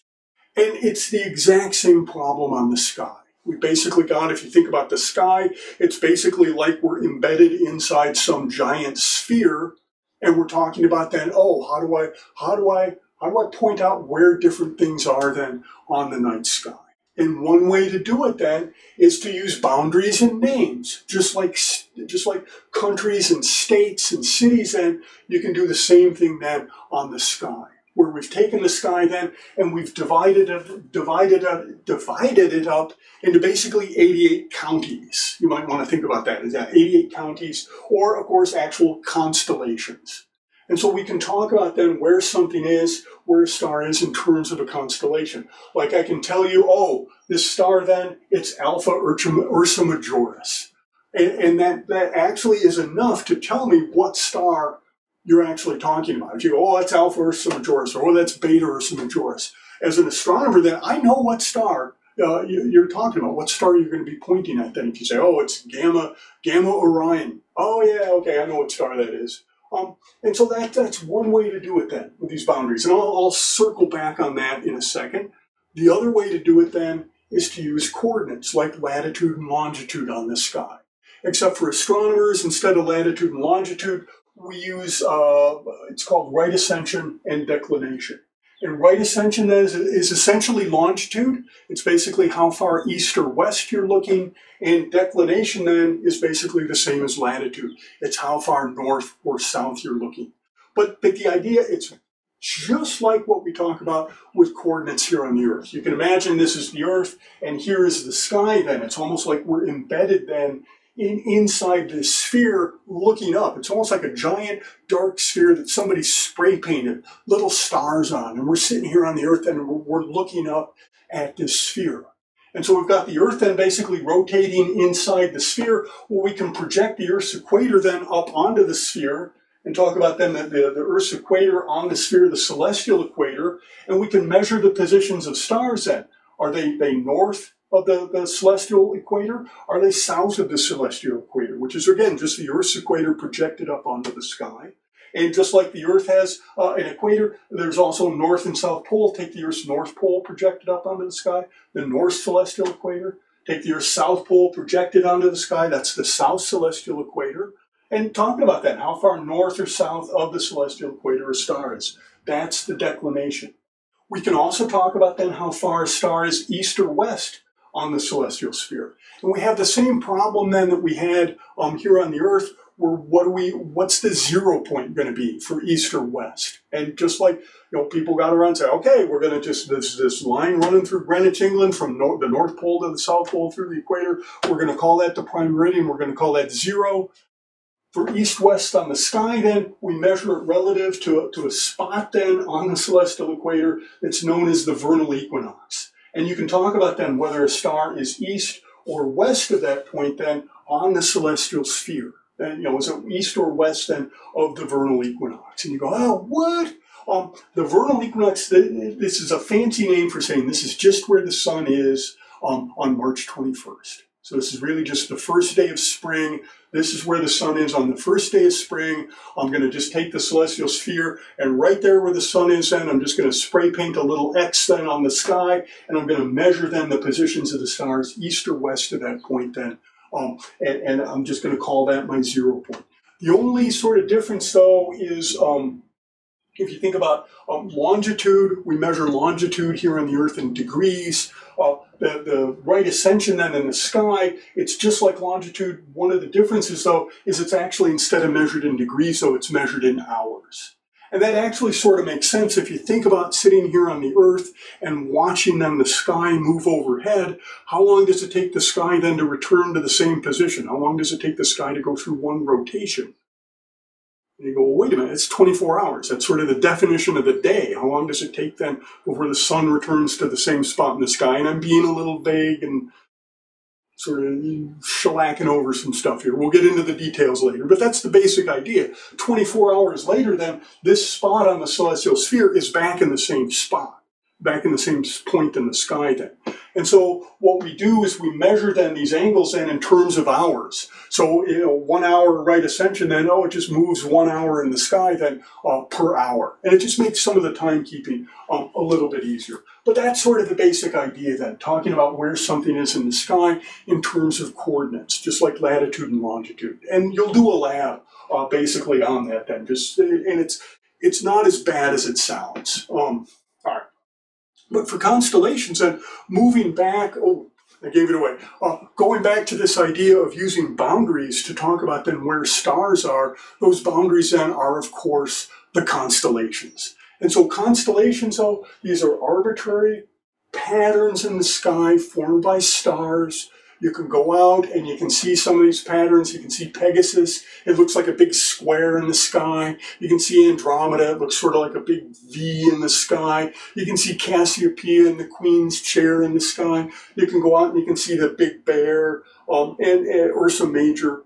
And it's the exact same problem on the sky. We basically got, if you think about the sky, it's basically like we're embedded inside some giant sphere, and we're talking about then, oh, how do I, how do I, how do I point out where different things are then on the night sky? And one way to do it then is to use boundaries and names, just like just like countries and states and cities. Then you can do the same thing then on the sky, where we've taken the sky then and we've divided it, divided it, divided it up into basically 88 counties. You might want to think about that. Is that 88 counties, or of course actual constellations? And so we can talk about then where something is, where a star is in terms of a constellation. Like I can tell you, oh, this star then, it's Alpha Ursa Majoris. And, and that, that actually is enough to tell me what star you're actually talking about. If you go, oh, that's Alpha Ursa Majoris, or oh, that's Beta Ursa Majoris. As an astronomer, then I know what star uh, you're talking about, what star you're going to be pointing at. Then if you say, oh, it's Gamma, Gamma Orion. Oh, yeah, okay, I know what star that is. Um, and so that, that's one way to do it then with these boundaries. And I'll, I'll circle back on that in a second. The other way to do it then is to use coordinates like latitude and longitude on the sky. Except for astronomers, instead of latitude and longitude, we use, uh, it's called right ascension and declination. And right ascension is, is essentially longitude. It's basically how far east or west you're looking. And declination then is basically the same as latitude. It's how far north or south you're looking. But, but the idea, it's just like what we talk about with coordinates here on the Earth. You can imagine this is the Earth and here is the sky then. It's almost like we're embedded then in, inside this sphere looking up. It's almost like a giant dark sphere that somebody spray painted little stars on. And we're sitting here on the earth and we're, looking up at this sphere. And so we've got the Earth then basically rotating inside the sphere. Well, we can project the Earth's equator then up onto the sphere and talk about then the, the, the, Earth's equator on the sphere, the celestial equator, and we can measure the positions of stars then. Are they, they north of the, the celestial equator? Are they south of the celestial equator, which is again just the Earth's equator projected up onto the sky? And just like the Earth has uh, an equator, there's also north and south pole. Take the Earth's north pole projected up onto the sky, the north celestial equator. Take the Earth's south pole projected onto the sky, that's the south celestial equator. And talking about that, how far north or south of the celestial equator a star is. That's the declination. We can also talk about then how far a star is east or west on the celestial sphere. And we have the same problem then that we had um, here on the Earth, where what we, what's the zero point going to be for east or west? And just like, you know, people got around and say, okay, we're going to just, this, this line running through Greenwich, England from no, the North Pole to the South Pole through the equator, we're going to call that the prime meridian, we're going to call that zero. For east-west on the sky, then, we measure it relative to a, to a spot then on the celestial equator that's known as the vernal equinox. And you can talk about then whether a star is east or west of that point then on the celestial sphere. And, you know, is it east or west then of the vernal equinox? And you go, oh, what? Um, the vernal equinox, this is a fancy name for saying this is just where the sun is um, on March 21st. So this is really just the first day of spring. This is where the sun is on the first day of spring. I'm going to just take the celestial sphere and right there where the sun is then, I'm just going to spray paint a little X then on the sky and I'm going to measure then the positions of the stars east or west of that point then. Um, and, and, I'm just going to call that my zero point. The only sort of difference though is um, if you think about um, longitude, we measure longitude here on the Earth in degrees. The, the right ascension then in the sky, it's just like longitude. One of the differences though is it's actually instead of measured in degrees, so it's measured in hours. And that actually sort of makes sense if you think about sitting here on the earth and watching then the sky move overhead. How long does it take the sky then to return to the same position? How long does it take the sky to go through one rotation? And you go, well, wait a minute, it's 24 hours. That's sort of the definition of the day. How long does it take then before the sun returns to the same spot in the sky? And I'm being a little vague and sort of shellacking over some stuff here. We'll get into the details later, but that's the basic idea. 24 hours later, then, this spot on the celestial sphere is back in the same spot, back in the same point in the sky then. And so what we do is we measure then these angles then in terms of hours. So, you know, one hour right ascension, then, oh, it just moves one hour in the sky then uh, per hour. And it just makes some of the timekeeping um, a little bit easier. But that's sort of the basic idea then, talking about where something is in the sky in terms of coordinates, just like latitude and longitude. And you'll do a lab uh, basically on that then, just, and it's, it's not as bad as it sounds. Um. But for constellations and moving back, oh, I gave it away. Uh, going back to this idea of using boundaries to talk about then where stars are, those boundaries then are, of course, the constellations. And so constellations, though, these are arbitrary patterns in the sky formed by stars you can go out and you can see some of these patterns. You can see Pegasus. It looks like a big square in the sky. You can see Andromeda. It looks sort of like a big V in the sky. You can see Cassiopeia and the Queen's chair in the sky. You can go out and you can see the Big Bear um, and, and Ursa Major.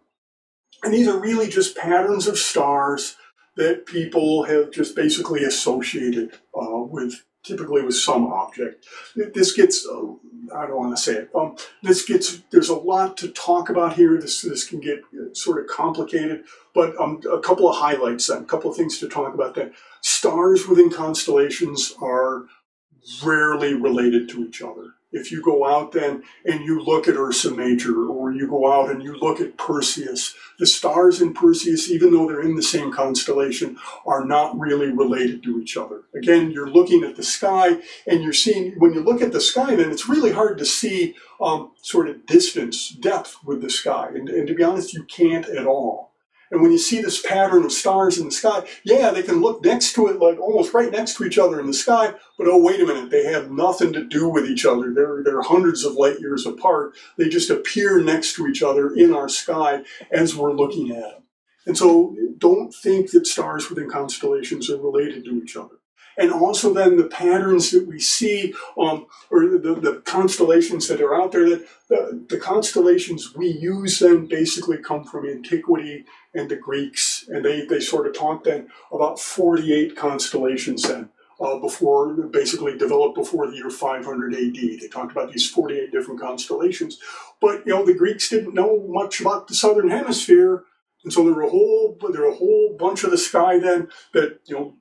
And these are really just patterns of stars that people have just basically associated uh, with typically with some object. This gets, uh, I don't want to say it, um, this gets, there's a lot to talk about here. This, this can get uh, sort of complicated, but um, a couple of highlights then, a couple of things to talk about then. Stars within constellations are rarely related to each other. If you go out then and you look at Ursa Major, or you go out and you look at Perseus, the stars in Perseus, even though they're in the same constellation, are not really related to each other. Again, you're looking at the sky and you're seeing, when you look at the sky, then it's really hard to see um, sort of distance, depth with the sky. And, and to be honest, you can't at all. And when you see this pattern of stars in the sky, yeah, they can look next to it, like almost right next to each other in the sky, but oh, wait a minute, they have nothing to do with each other. They're, they're hundreds of light years apart. They just appear next to each other in our sky as we're looking at them. And so don't think that stars within constellations are related to each other and also then the patterns that we see, um, or the, the constellations that are out there, that the, the constellations we use then basically come from antiquity and the Greeks, and they, they sort of talk then about 48 constellations then uh, before, basically developed before the year 500 AD. They talked about these 48 different constellations. But, you know, the Greeks didn't know much about the southern hemisphere. And so there were a whole, there were a whole bunch of the sky then that, you know,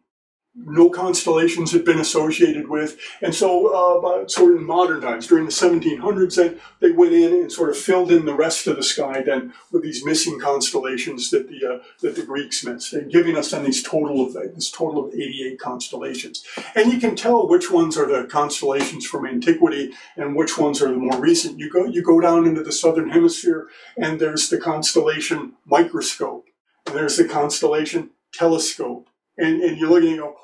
no constellations had been associated with. And so, uh, sort of in modern times, during the 1700s, then they went in and sort of filled in the rest of the sky then with these missing constellations that the uh, that the Greeks missed, and giving us then these total of this total of 88 constellations. And you can tell which ones are the constellations from antiquity and which ones are the more recent. You go you go down into the southern hemisphere, and there's the constellation microscope, and there's the constellation telescope and, and you look and you go,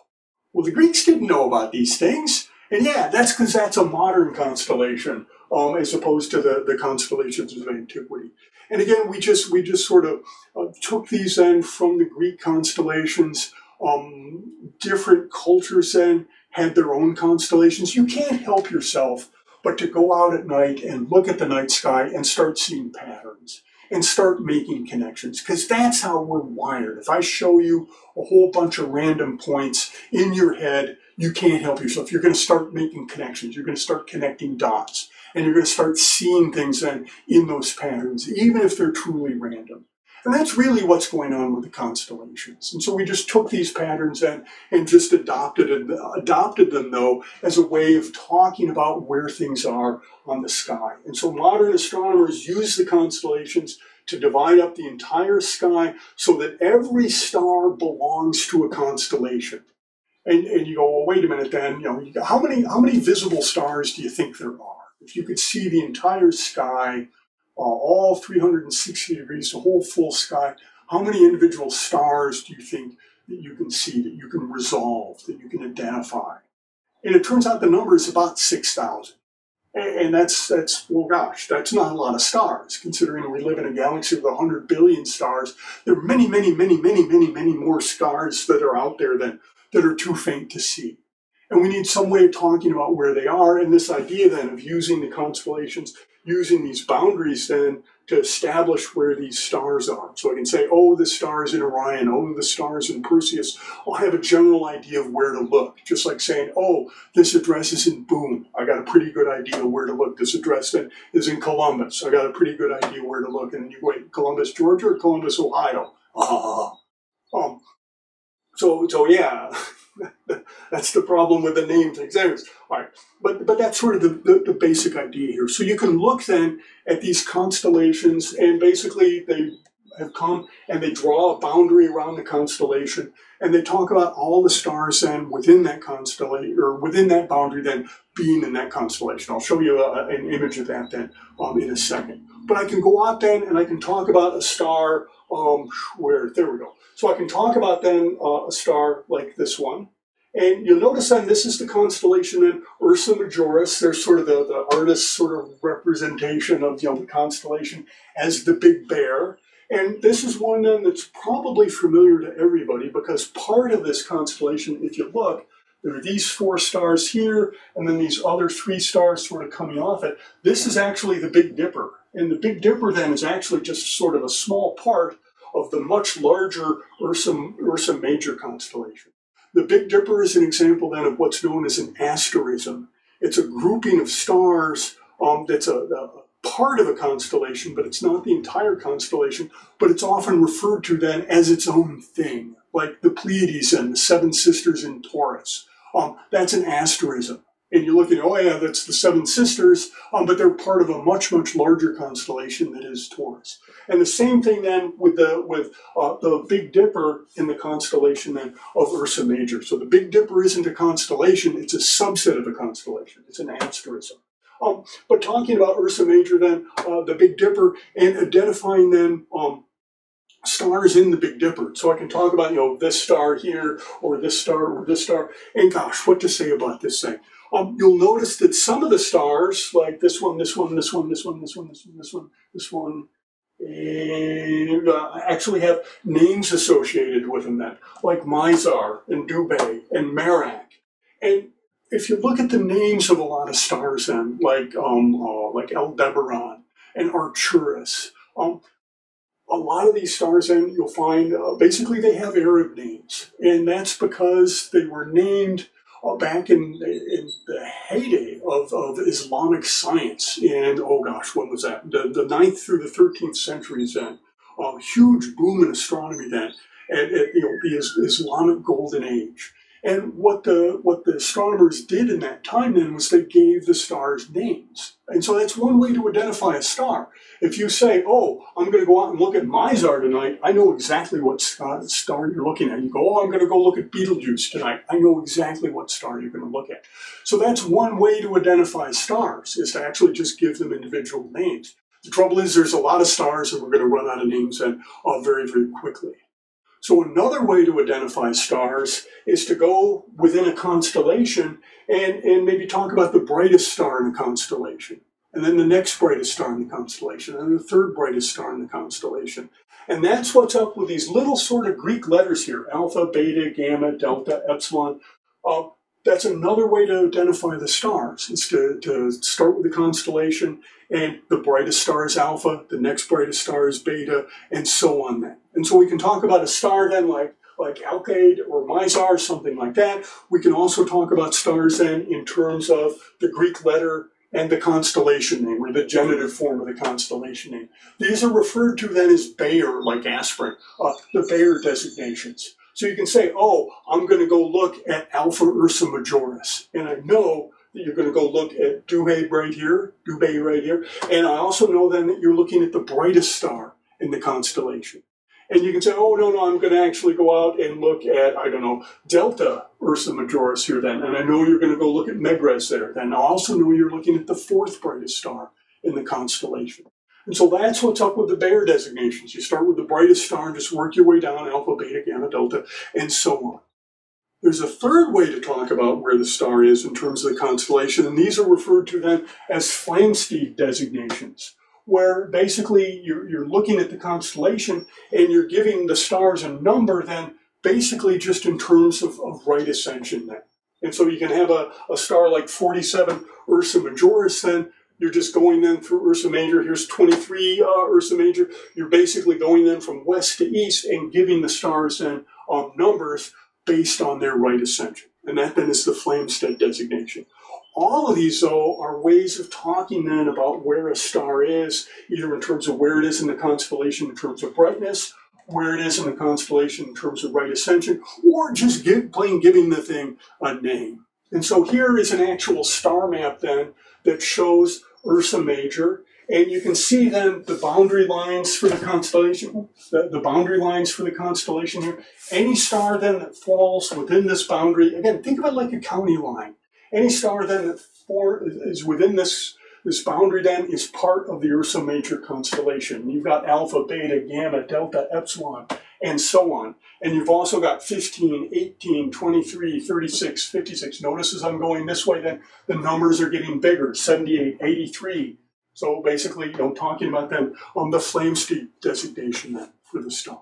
well, the Greeks didn't know about these things. And yeah, that's because that's a modern constellation um, as opposed to the, the constellations of antiquity. And again, we just we just sort of uh, took these then from the Greek constellations. Um, different cultures then had their own constellations. You can't help yourself but to go out at night and look at the night sky and start seeing patterns and start making connections because that's how we're wired. If I show you a whole bunch of random points in your head, you can't help yourself. You're going to start making connections. You're going to start connecting dots and you're going to start seeing things in those patterns, even if they're truly random. And that's really what's going on with the constellations. And so we just took these patterns and, and just adopted, it, adopted them, though, as a way of talking about where things are on the sky. And so modern astronomers use the constellations to divide up the entire sky so that every star belongs to a constellation. And, and you go, well, wait a minute then, you know, how many, how many visible stars do you think there are? If you could see the entire sky uh, all 360 degrees, the whole full sky, how many individual stars do you think that you can see, that you can resolve, that you can identify? And it turns out the number is about 6,000. And that's, that's, well, gosh, that's not a lot of stars, considering we live in a galaxy with 100 billion stars. There are many, many, many, many, many, many more stars that are out there than, that are too faint to see. And we need some way of talking about where they are. And this idea then of using the constellations using these boundaries then to establish where these stars are. So I can say, oh, the stars in Orion, oh, the stars in Perseus. I'll have a general idea of where to look. Just like saying, oh, this address is in Boone. I got a pretty good idea where to look. This address then is in Columbus. I got a pretty good idea where to look. And you wait, Columbus, Georgia or Columbus, Ohio? Ah. Um, so, so yeah. that's the problem with the name things. Anyways, all right, but but that's sort of the, the, the, basic idea here. So you can look then at these constellations, and basically they have come and they draw a boundary around the constellation, and they talk about all the stars then within that constellation or within that boundary then being in that constellation. I'll show you a, an image of that then um, in a second. But I can go out then and I can talk about a star um, where there we go. So I can talk about then uh, a star like this one. And you'll notice then this is the constellation in Ursa Majoris. There's sort of the, the artist's sort of representation of you know, the constellation as the Big Bear. And this is one then that's probably familiar to everybody because part of this constellation, if you look, there are these four stars here, and then these other three stars sort of coming off it. This is actually the Big Dipper. And the Big Dipper then is actually just sort of a small part of the much larger Ursa, Ursa Major constellation. The Big Dipper is an example then of what's known as an asterism. It's a grouping of stars um, that's a, a part of a constellation, but it's not the entire constellation, but it's often referred to then as its own thing, like the Pleiades and the Seven Sisters in Taurus. Um, that's an asterism and you look at, oh yeah, that's the Seven Sisters, um, but they're part of a much, much larger constellation that is Taurus. And the same thing then with the with uh, the Big Dipper in the constellation then of Ursa Major. So the Big Dipper isn't a constellation; it's a subset of a constellation. It's an asterism. Um, but talking about Ursa Major, then uh, the Big Dipper, and identifying then um, stars in the Big Dipper. So I can talk about you know this star here, or this star, or this star, and gosh, what to say about this thing? Um, you'll notice that some of the stars, like this one, this one, this one, this one, this one, this one, this one, this one, and, uh, actually have names associated with them then, like Mizar and Dubhe and Merak. And if you look at the names of a lot of stars then, like um, uh, like Aldebaran and Arcturus, um, a lot of these stars then you'll find uh, basically they have Arab names. And that's because they were named back in, in the heyday of, of Islamic science. And oh gosh, when was that? The, the 9th through the 13th centuries then. A huge boom in astronomy then at, at you know, the Islamic Golden Age. And what the what the astronomers did in that time then was they gave the stars names. And so that's one way to identify a star. If you say, "Oh, I'm going to go out and look at Mizar tonight," I know exactly what star, you're looking at. You go, "Oh, I'm going to go look at Betelgeuse tonight." I know exactly what star you're going to look at. So that's one way to identify stars is to actually just give them individual names. The trouble is, there's a lot of stars, and we're going to run out of names and uh, very, very quickly. So another way to identify stars is to go within a constellation and, and maybe talk about the brightest star in a constellation, and then the next brightest star in the constellation, and the third brightest star in the constellation. And that's what's up with these little sort of Greek letters here, alpha, beta, gamma, delta, epsilon. Uh, that's another way to identify the stars, is to, to start with the constellation and the brightest star is alpha, the next brightest star is beta, and so on then. And so we can talk about a star then like, like Alkaid or Mizar, something like that. We can also talk about stars then in terms of the Greek letter and the constellation name, or the genitive form of the constellation name. These are referred to then as Bayer, like aspirin, uh, the Bayer designations. So you can say, oh, I'm going to go look at Alpha Ursa Majoris. And I know that you're going to go look at Dubhe right here, Dubhe right here. And I also know then that you're looking at the brightest star in the constellation. And you can say, oh, no, no, I'm going to actually go out and look at, I don't know, Delta Ursa Majoris here then. And I know you're going to go look at Megrez there. Then I also know you're looking at the fourth brightest star in the constellation. And so that's what's up with the Bayer designations. You start with the brightest star and just work your way down, alpha, beta, gamma, delta, and so on. There's a third way to talk about where the star is in terms of the constellation, and these are referred to then as Flamsteed designations, where basically you're, you're looking at the constellation and you're giving the stars a number then basically just in terms of, of right ascension then. And so you can have a, a star like 47 Ursa Majoris then, you're just going then through Ursa Major. Here's 23 uh, Ursa Major. You're basically going then from west to east and giving the stars then um, numbers based on their right ascension. And that then is the Flamsteed designation. All of these, though, are ways of talking then about where a star is, either in terms of where it is in the constellation in terms of brightness, where it is in the constellation in terms of right ascension, or just give, plain giving the thing a name. And so here is an actual star map then that shows Ursa Major and you can see then the boundary lines for the constellation, the, the boundary lines for the constellation here. Any star then that falls within this boundary, again, think of it like a county line. Any star then that for, is within this, this boundary then is part of the Ursa Major constellation. You've got alpha, beta, gamma, delta, epsilon, and so on. And you've also got 15, 18, 23, 36, 56. Notice as I'm going this way, then the numbers are getting bigger, 78, 83, so basically, you know, talking about them on the Flamsteed designation then for the star.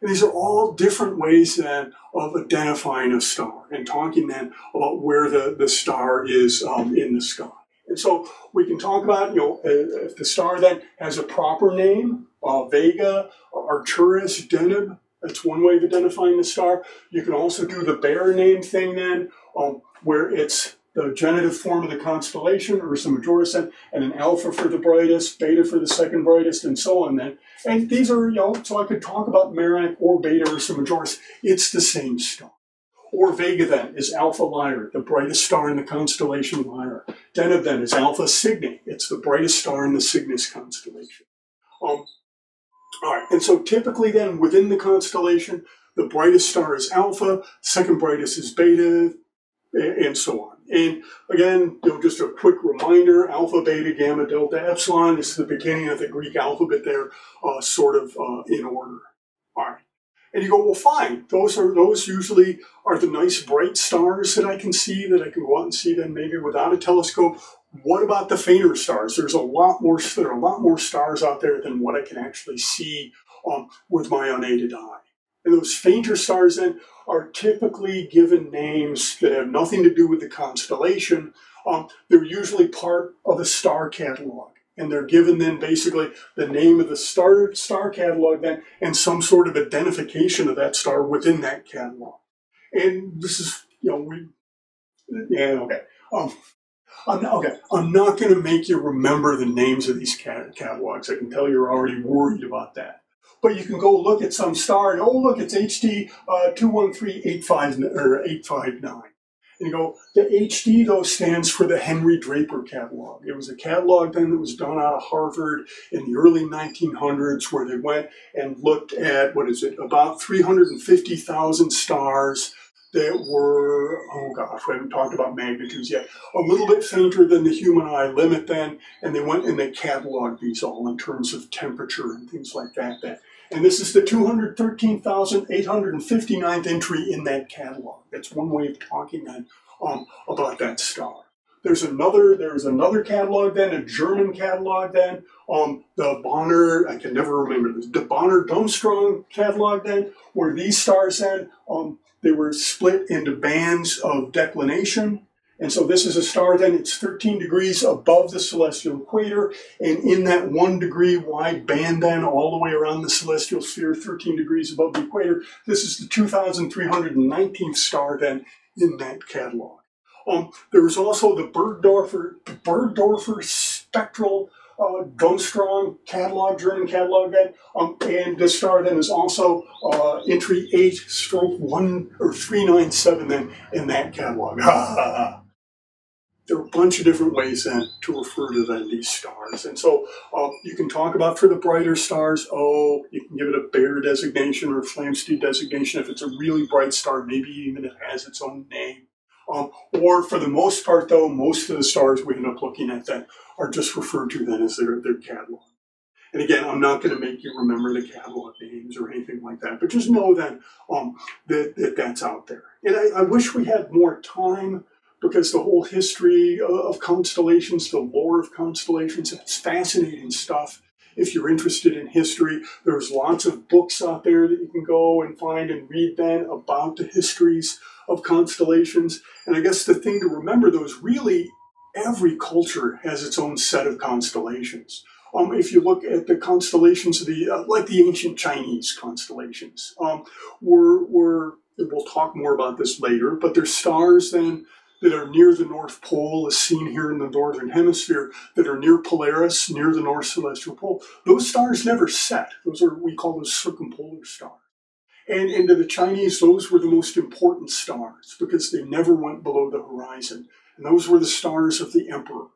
And these are all different ways then of identifying a star and talking then about where the, the star is um, in the sky. And so we can talk about, you know, if the star then has a proper name, uh, Vega, Arcturus, Deneb, that's one way of identifying the star. You can also do the Bayer name thing then, um, where it's the genitive form of the constellation, Ursa Majoris, and an alpha for the brightest, beta for the second brightest, and so on then. And these are, you know, so I could talk about Merak or beta Ursa Majoris. It's the same star. Or Vega then is Alpha Lyrae, the brightest star in the constellation Lyra. Deneb then is Alpha Cygni. It's the brightest star in the Cygnus constellation. Um, all right, and so typically then within the constellation, the brightest star is Alpha, second brightest is Beta, and so on. And again, you know, just a quick reminder, alpha, beta, gamma, delta, epsilon this is the beginning of the Greek alphabet there, uh, sort of uh, in order. All right. And you go, well, fine. Those are those usually are the nice bright stars that I can see that I can go out and see then maybe without a telescope. What about the fainter stars? There's a lot more. There are a lot more stars out there than what I can actually see um, with my unaided eye. And those fainter stars then are typically given names that have nothing to do with the constellation. Um, they're usually part of a star catalog. And they're given then basically the name of the star, star catalog then and some sort of identification of that star within that catalog. And this is, you know, we, Yeah, okay. Um, I'm not, okay. I'm not going to make you remember the names of these cat- catalogs. I can tell you're already worried about that. But you can go look at some star and oh look, it's HD uh, two one three eight five or eight five nine. And you go, the HD though stands for the Henry Draper catalog. It was a catalog then that was done out of Harvard in the early 1900s where they went and looked at, what is it, about 350,000 stars that were, oh gosh, we haven't talked about magnitudes yet, a little bit fainter than the human eye limit then, and they went and they cataloged these all in terms of temperature and things like that then. And this is the 213,859th entry in that catalog. That's one way of talking then um, about that star. There's another, there's another catalog then, a German catalog then, um, the Bonner, I can never remember this, the Bonner Durchmusterung catalog then, where these stars then, um, they were split into bands of declination. And so this is a star then, it's 13 degrees above the celestial equator, and in that one degree wide band then, all the way around the celestial sphere, 13 degrees above the equator, this is the 2,319th star then in that catalog. Um, there was also the Bergdorfer, Bergdorfer spectral uh, Durchmusterung catalog, German catalog um, and the star then is also uh, entry 8 stroke 1 or 397 then in that catalog. there are a bunch of different ways then to refer to then these stars. And so um, you can talk about for the brighter stars, oh, you can give it a Bayer designation or Flamsteed designation. If it's a really bright star, maybe even it has its own name. Um, or for the most part, though, most of the stars we end up looking at then are just referred to then as their, their catalog. And again, I'm not going to make you remember the catalog names or anything like that, but just know then um, that, that that's out there. And I, I wish we had more time because the whole history of constellations, the lore of constellations, it's fascinating stuff. If you're interested in history, there's lots of books out there that you can go and find and read then about the histories of constellations. And I guess the thing to remember though is really every culture has its own set of constellations. Um, if you look at the constellations of the, uh, like the ancient Chinese constellations, um, were, were, we'll talk more about this later, but there's stars then that are near the North Pole, as seen here in the Northern Hemisphere, that are near Polaris, near the North Celestial Pole, those stars never set. Those are, we call those circumpolar stars. And, and to the Chinese, those were the most important stars because they never went below the horizon. And those were the stars of the emperor.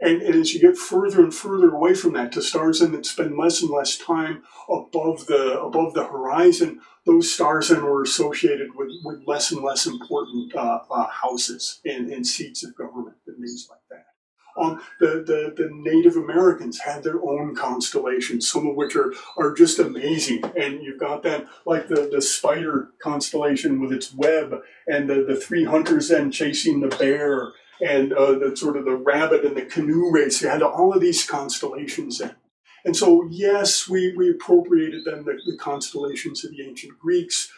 And, and, as you get further and further away from that to stars then that spend less and less time above the above the horizon, those stars then were associated with, with less and less important uh, uh, houses and, and seats of government and things like that. Um, the, the, the, Native Americans had their own constellations, some of which are, are just amazing. And you've got that, like the, the spider constellation with its web, and the, the three hunters then chasing the bear, and uh, the sort of the rabbit and the canoe race. You had all of these constellations in. And so, yes, we, we appropriated then the, the constellations of the ancient Greeks,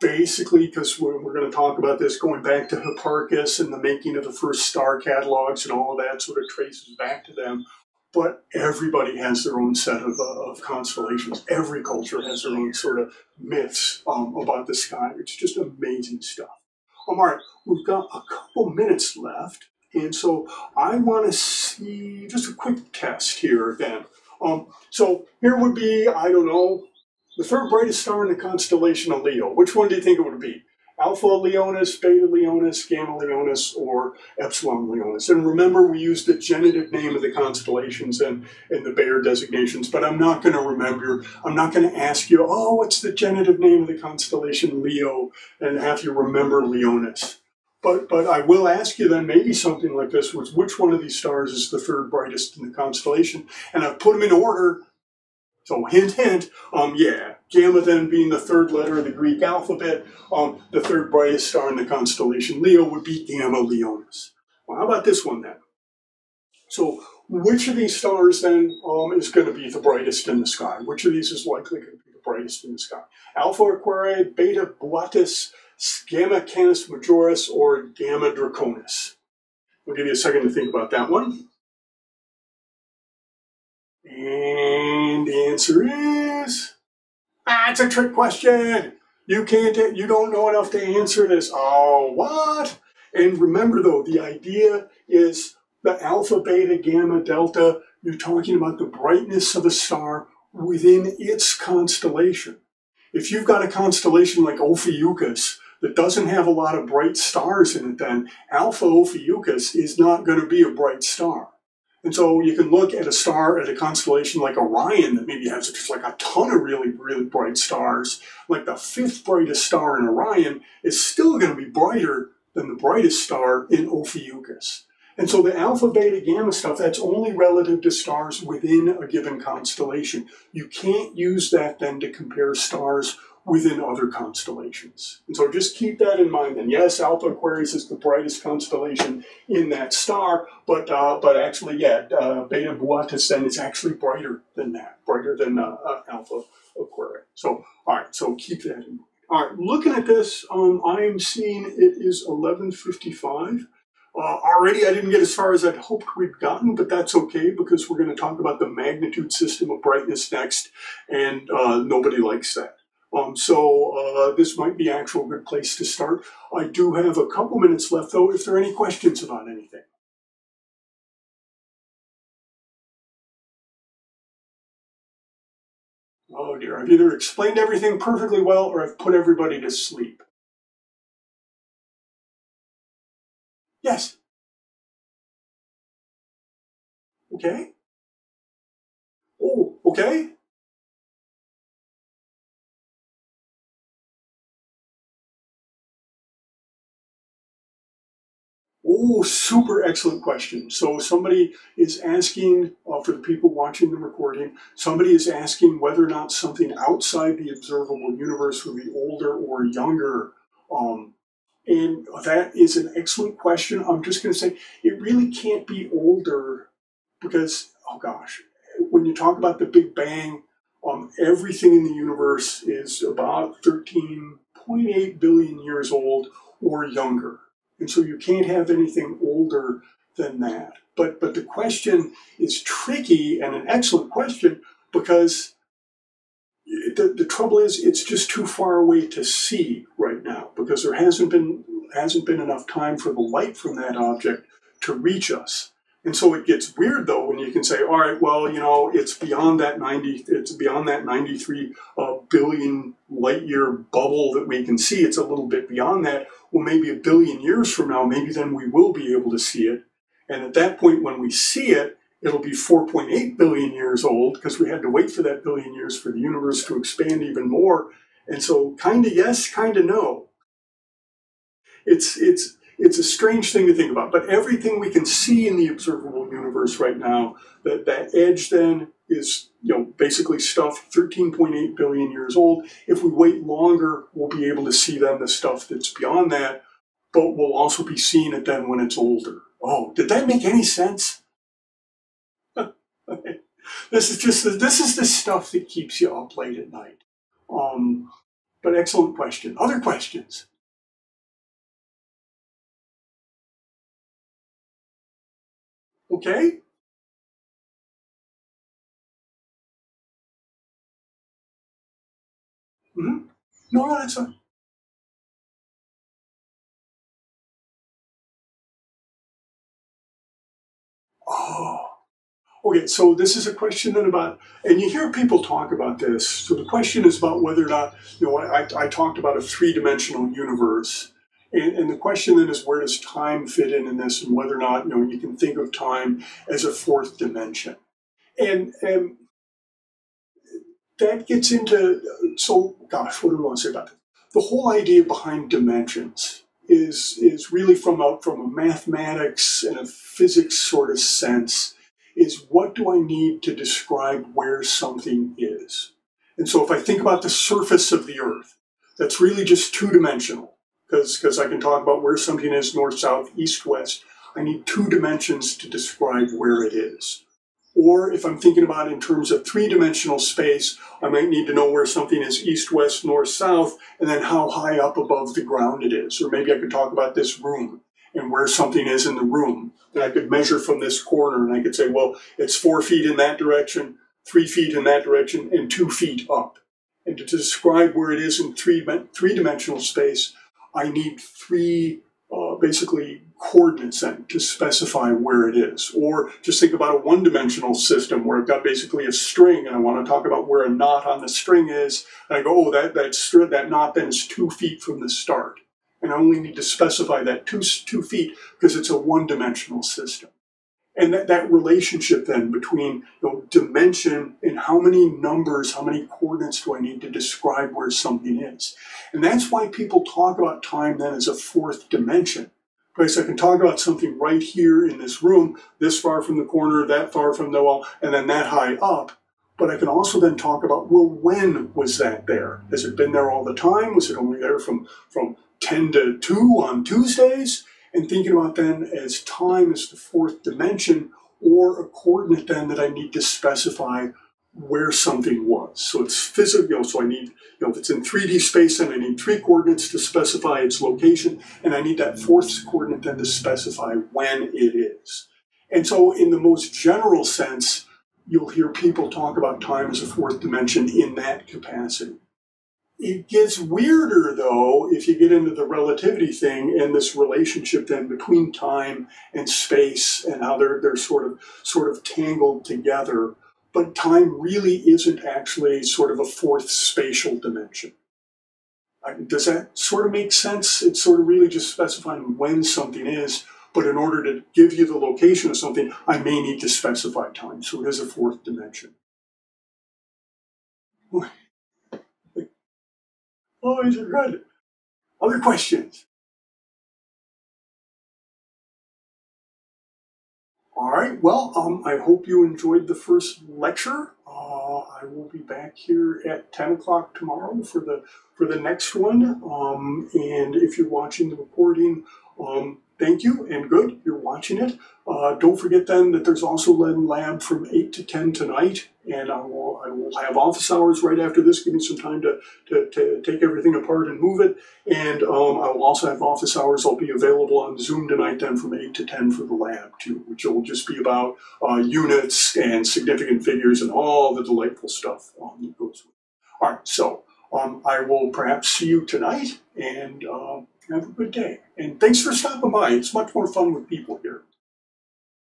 basically because we're, we're, going to talk about this going back to Hipparchus and the making of the first star catalogs and all of that sort of traces back to them. But everybody has their own set of, uh, of constellations. Every culture has their own sort of myths um, about the sky. It's just amazing stuff. Um, all right, we've got a couple minutes left. And so I want to see just a quick test here then. Um, so here would be, I don't know, the third brightest star in the constellation of Leo. Which one do you think it would be? Alpha Leonis, Beta Leonis, Gamma Leonis, or Epsilon Leonis. And remember, we used the genitive name of the constellations and, and the Bayer designations, but I'm not going to remember, I'm not going to ask you, oh, what's the genitive name of the constellation Leo, and have you remember Leonis. But, but I will ask you then maybe something like this, which, which one of these stars is the third brightest in the constellation? And I've put them in order. So hint, hint, um, yeah, Gamma then being the third letter of the Greek alphabet, um, the third brightest star in the constellation Leo would be Gamma Leonis. Well, how about this one then? So which of these stars then um, is going to be the brightest in the sky? Which of these is likely going to be the brightest in the sky? Alpha Aquarii, Beta Boötis, Gamma Canis Majoris, or Gamma Draconis? I'll give you a second to think about that one. And the answer is, it's a trick question. You can't, you don't know enough to answer this. Oh, what? And remember though, the idea is the alpha, beta, gamma, delta, you're talking about the brightness of a star within its constellation. If you've got a constellation like Ophiuchus that doesn't have a lot of bright stars in it, then Alpha Ophiuchus is not going to be a bright star. And so you can look at a star at a constellation like Orion that maybe has just like a ton of really, really bright stars. Like the fifth brightest star in Orion is still going to be brighter than the brightest star in Ophiuchus. And so the alpha, beta, gamma stuff, that's only relative to stars within a given constellation. You can't use that then to compare stars within other constellations. And so just keep that in mind. And yes, Alpha Aquarius is the brightest constellation in that star, but uh, but actually, yeah, uh, Beta Boötis then is actually brighter than that, brighter than uh, uh Alpha Aquarius. So all right, so keep that in mind. All right, looking at this, um, I am seeing it is 1155. Uh, already, I didn't get as far as I'd hoped we'd gotten, but that's okay because we're going to talk about the magnitude system of brightness next, and uh, nobody likes that. Um, so uh, this might be actual good place to start. I do have a couple minutes left, though, if there are any questions about anything. Oh dear, I've either explained everything perfectly well or I've put everybody to sleep. Yes. Okay. Oh, okay. Oh, super excellent question. So somebody is asking, uh, for the people watching the recording, somebody is asking whether or not something outside the observable universe would be older or younger. Um, and that is an excellent question. I'm just going to say it really can't be older because, oh gosh, when you talk about the Big Bang, um, everything in the universe is about 13.8 billion years old or younger. And so you can't have anything older than that. But, but the question is tricky and an excellent question because the, the trouble is it's just too far away to see right now because there hasn't been hasn't been enough time for the light from that object to reach us. And so it gets weird though when you can say, all right, well, you know, it's beyond that 90, it's beyond that 93 uh, billion light year bubble that we can see. It's a little bit beyond that. Well, maybe a billion years from now, maybe then we will be able to see it. And at that point, when we see it, it'll be 4.8 billion years old because we had to wait for that billion years for the universe to expand even more. And so, kind of yes, kind of no. It's it's it's a strange thing to think about, but everything we can see in the observable universe right now, that that edge then is you know basically stuff 13.8 billion years old. If we wait longer, we'll be able to see then the stuff that's beyond that, but we'll also be seeing it then when it's older. Oh, did that make any sense? this is just this is the stuff that keeps you up late at night. Um, but excellent question. Other questions? Okay? Mm-hmm. No, that's fine. Oh. Okay, so this is a question then about, and you hear people talk about this. So the question is about whether or not, you know, I, I talked about a three dimensional universe. And, and, the question then is where does time fit in in this and whether or not, you know, you can think of time as a fourth dimension. And, and that gets into, so gosh, what do I want to say about that? The whole idea behind dimensions is, is really from a, from a mathematics and a physics sort of sense is what do I need to describe where something is? And so if I think about the surface of the earth, that's really just two dimensional because I can talk about where something is north, south, east, west. I need two dimensions to describe where it is. Or if I'm thinking about in terms of three dimensional space, I might need to know where something is east, west, north, south, and then how high up above the ground it is. Or maybe I could talk about this room and where something is in the room. And I could measure from this corner and I could say, well, it's four feet in that direction, three feet in that direction, and two feet up. And to describe where it is in three, three dimensional space, I need three uh, basically coordinates then to specify where it is. Or just think about a one-dimensional system where I've got basically a string and I want to talk about where a knot on the string is. And I go, oh, that, that, that knot then is two feet from the start. And I only need to specify that two, two feet because it's a one-dimensional system. And that, that relationship then between you know, dimension and how many numbers, how many coordinates do I need to describe where something is. And that's why people talk about time then as a fourth dimension. Because I can talk about something right here in this room, this far from the corner, that far from the wall, and then that high up. But I can also then talk about, well, when was that there? Has it been there all the time? Was it only there from, from 10 to 2 on Tuesdays? And thinking about then as time as the fourth dimension or a coordinate then that I need to specify where something was. So it's physical, so I need, you know, if it's in 3D space, then I need three coordinates to specify its location, and I need that fourth coordinate then to specify when it is. And so in the most general sense, you'll hear people talk about time as a fourth dimension in that capacity. It gets weirder though if you get into the relativity thing and this relationship then between time and space and how they're they're sort of sort of tangled together. But time really isn't actually sort of a fourth spatial dimension. Does that sort of make sense? It's sort of really just specifying when something is, but in order to give you the location of something, I may need to specify time. So it is a fourth dimension. Oh, is it good? Other questions? All right, well, um, I hope you enjoyed the first lecture. Uh, I will be back here at 10 o'clock tomorrow for the for the next one. Um, and if you're watching the recording, um, thank you and good, you're watching it. Uh, don't forget then that there's also Len Lab from 8 to 10 tonight, and I will, I will have office hours right after this, giving some time to, to, to take everything apart and move it. And um, I will also have office hours. I'll be available on Zoom tonight then from 8 to 10 for the lab too, which will just be about uh, units and significant figures and all the delightful stuff um, that goes with it. All right, so um, I will perhaps see you tonight and uh, have a good day. And thanks for stopping by. It's much more fun with people here.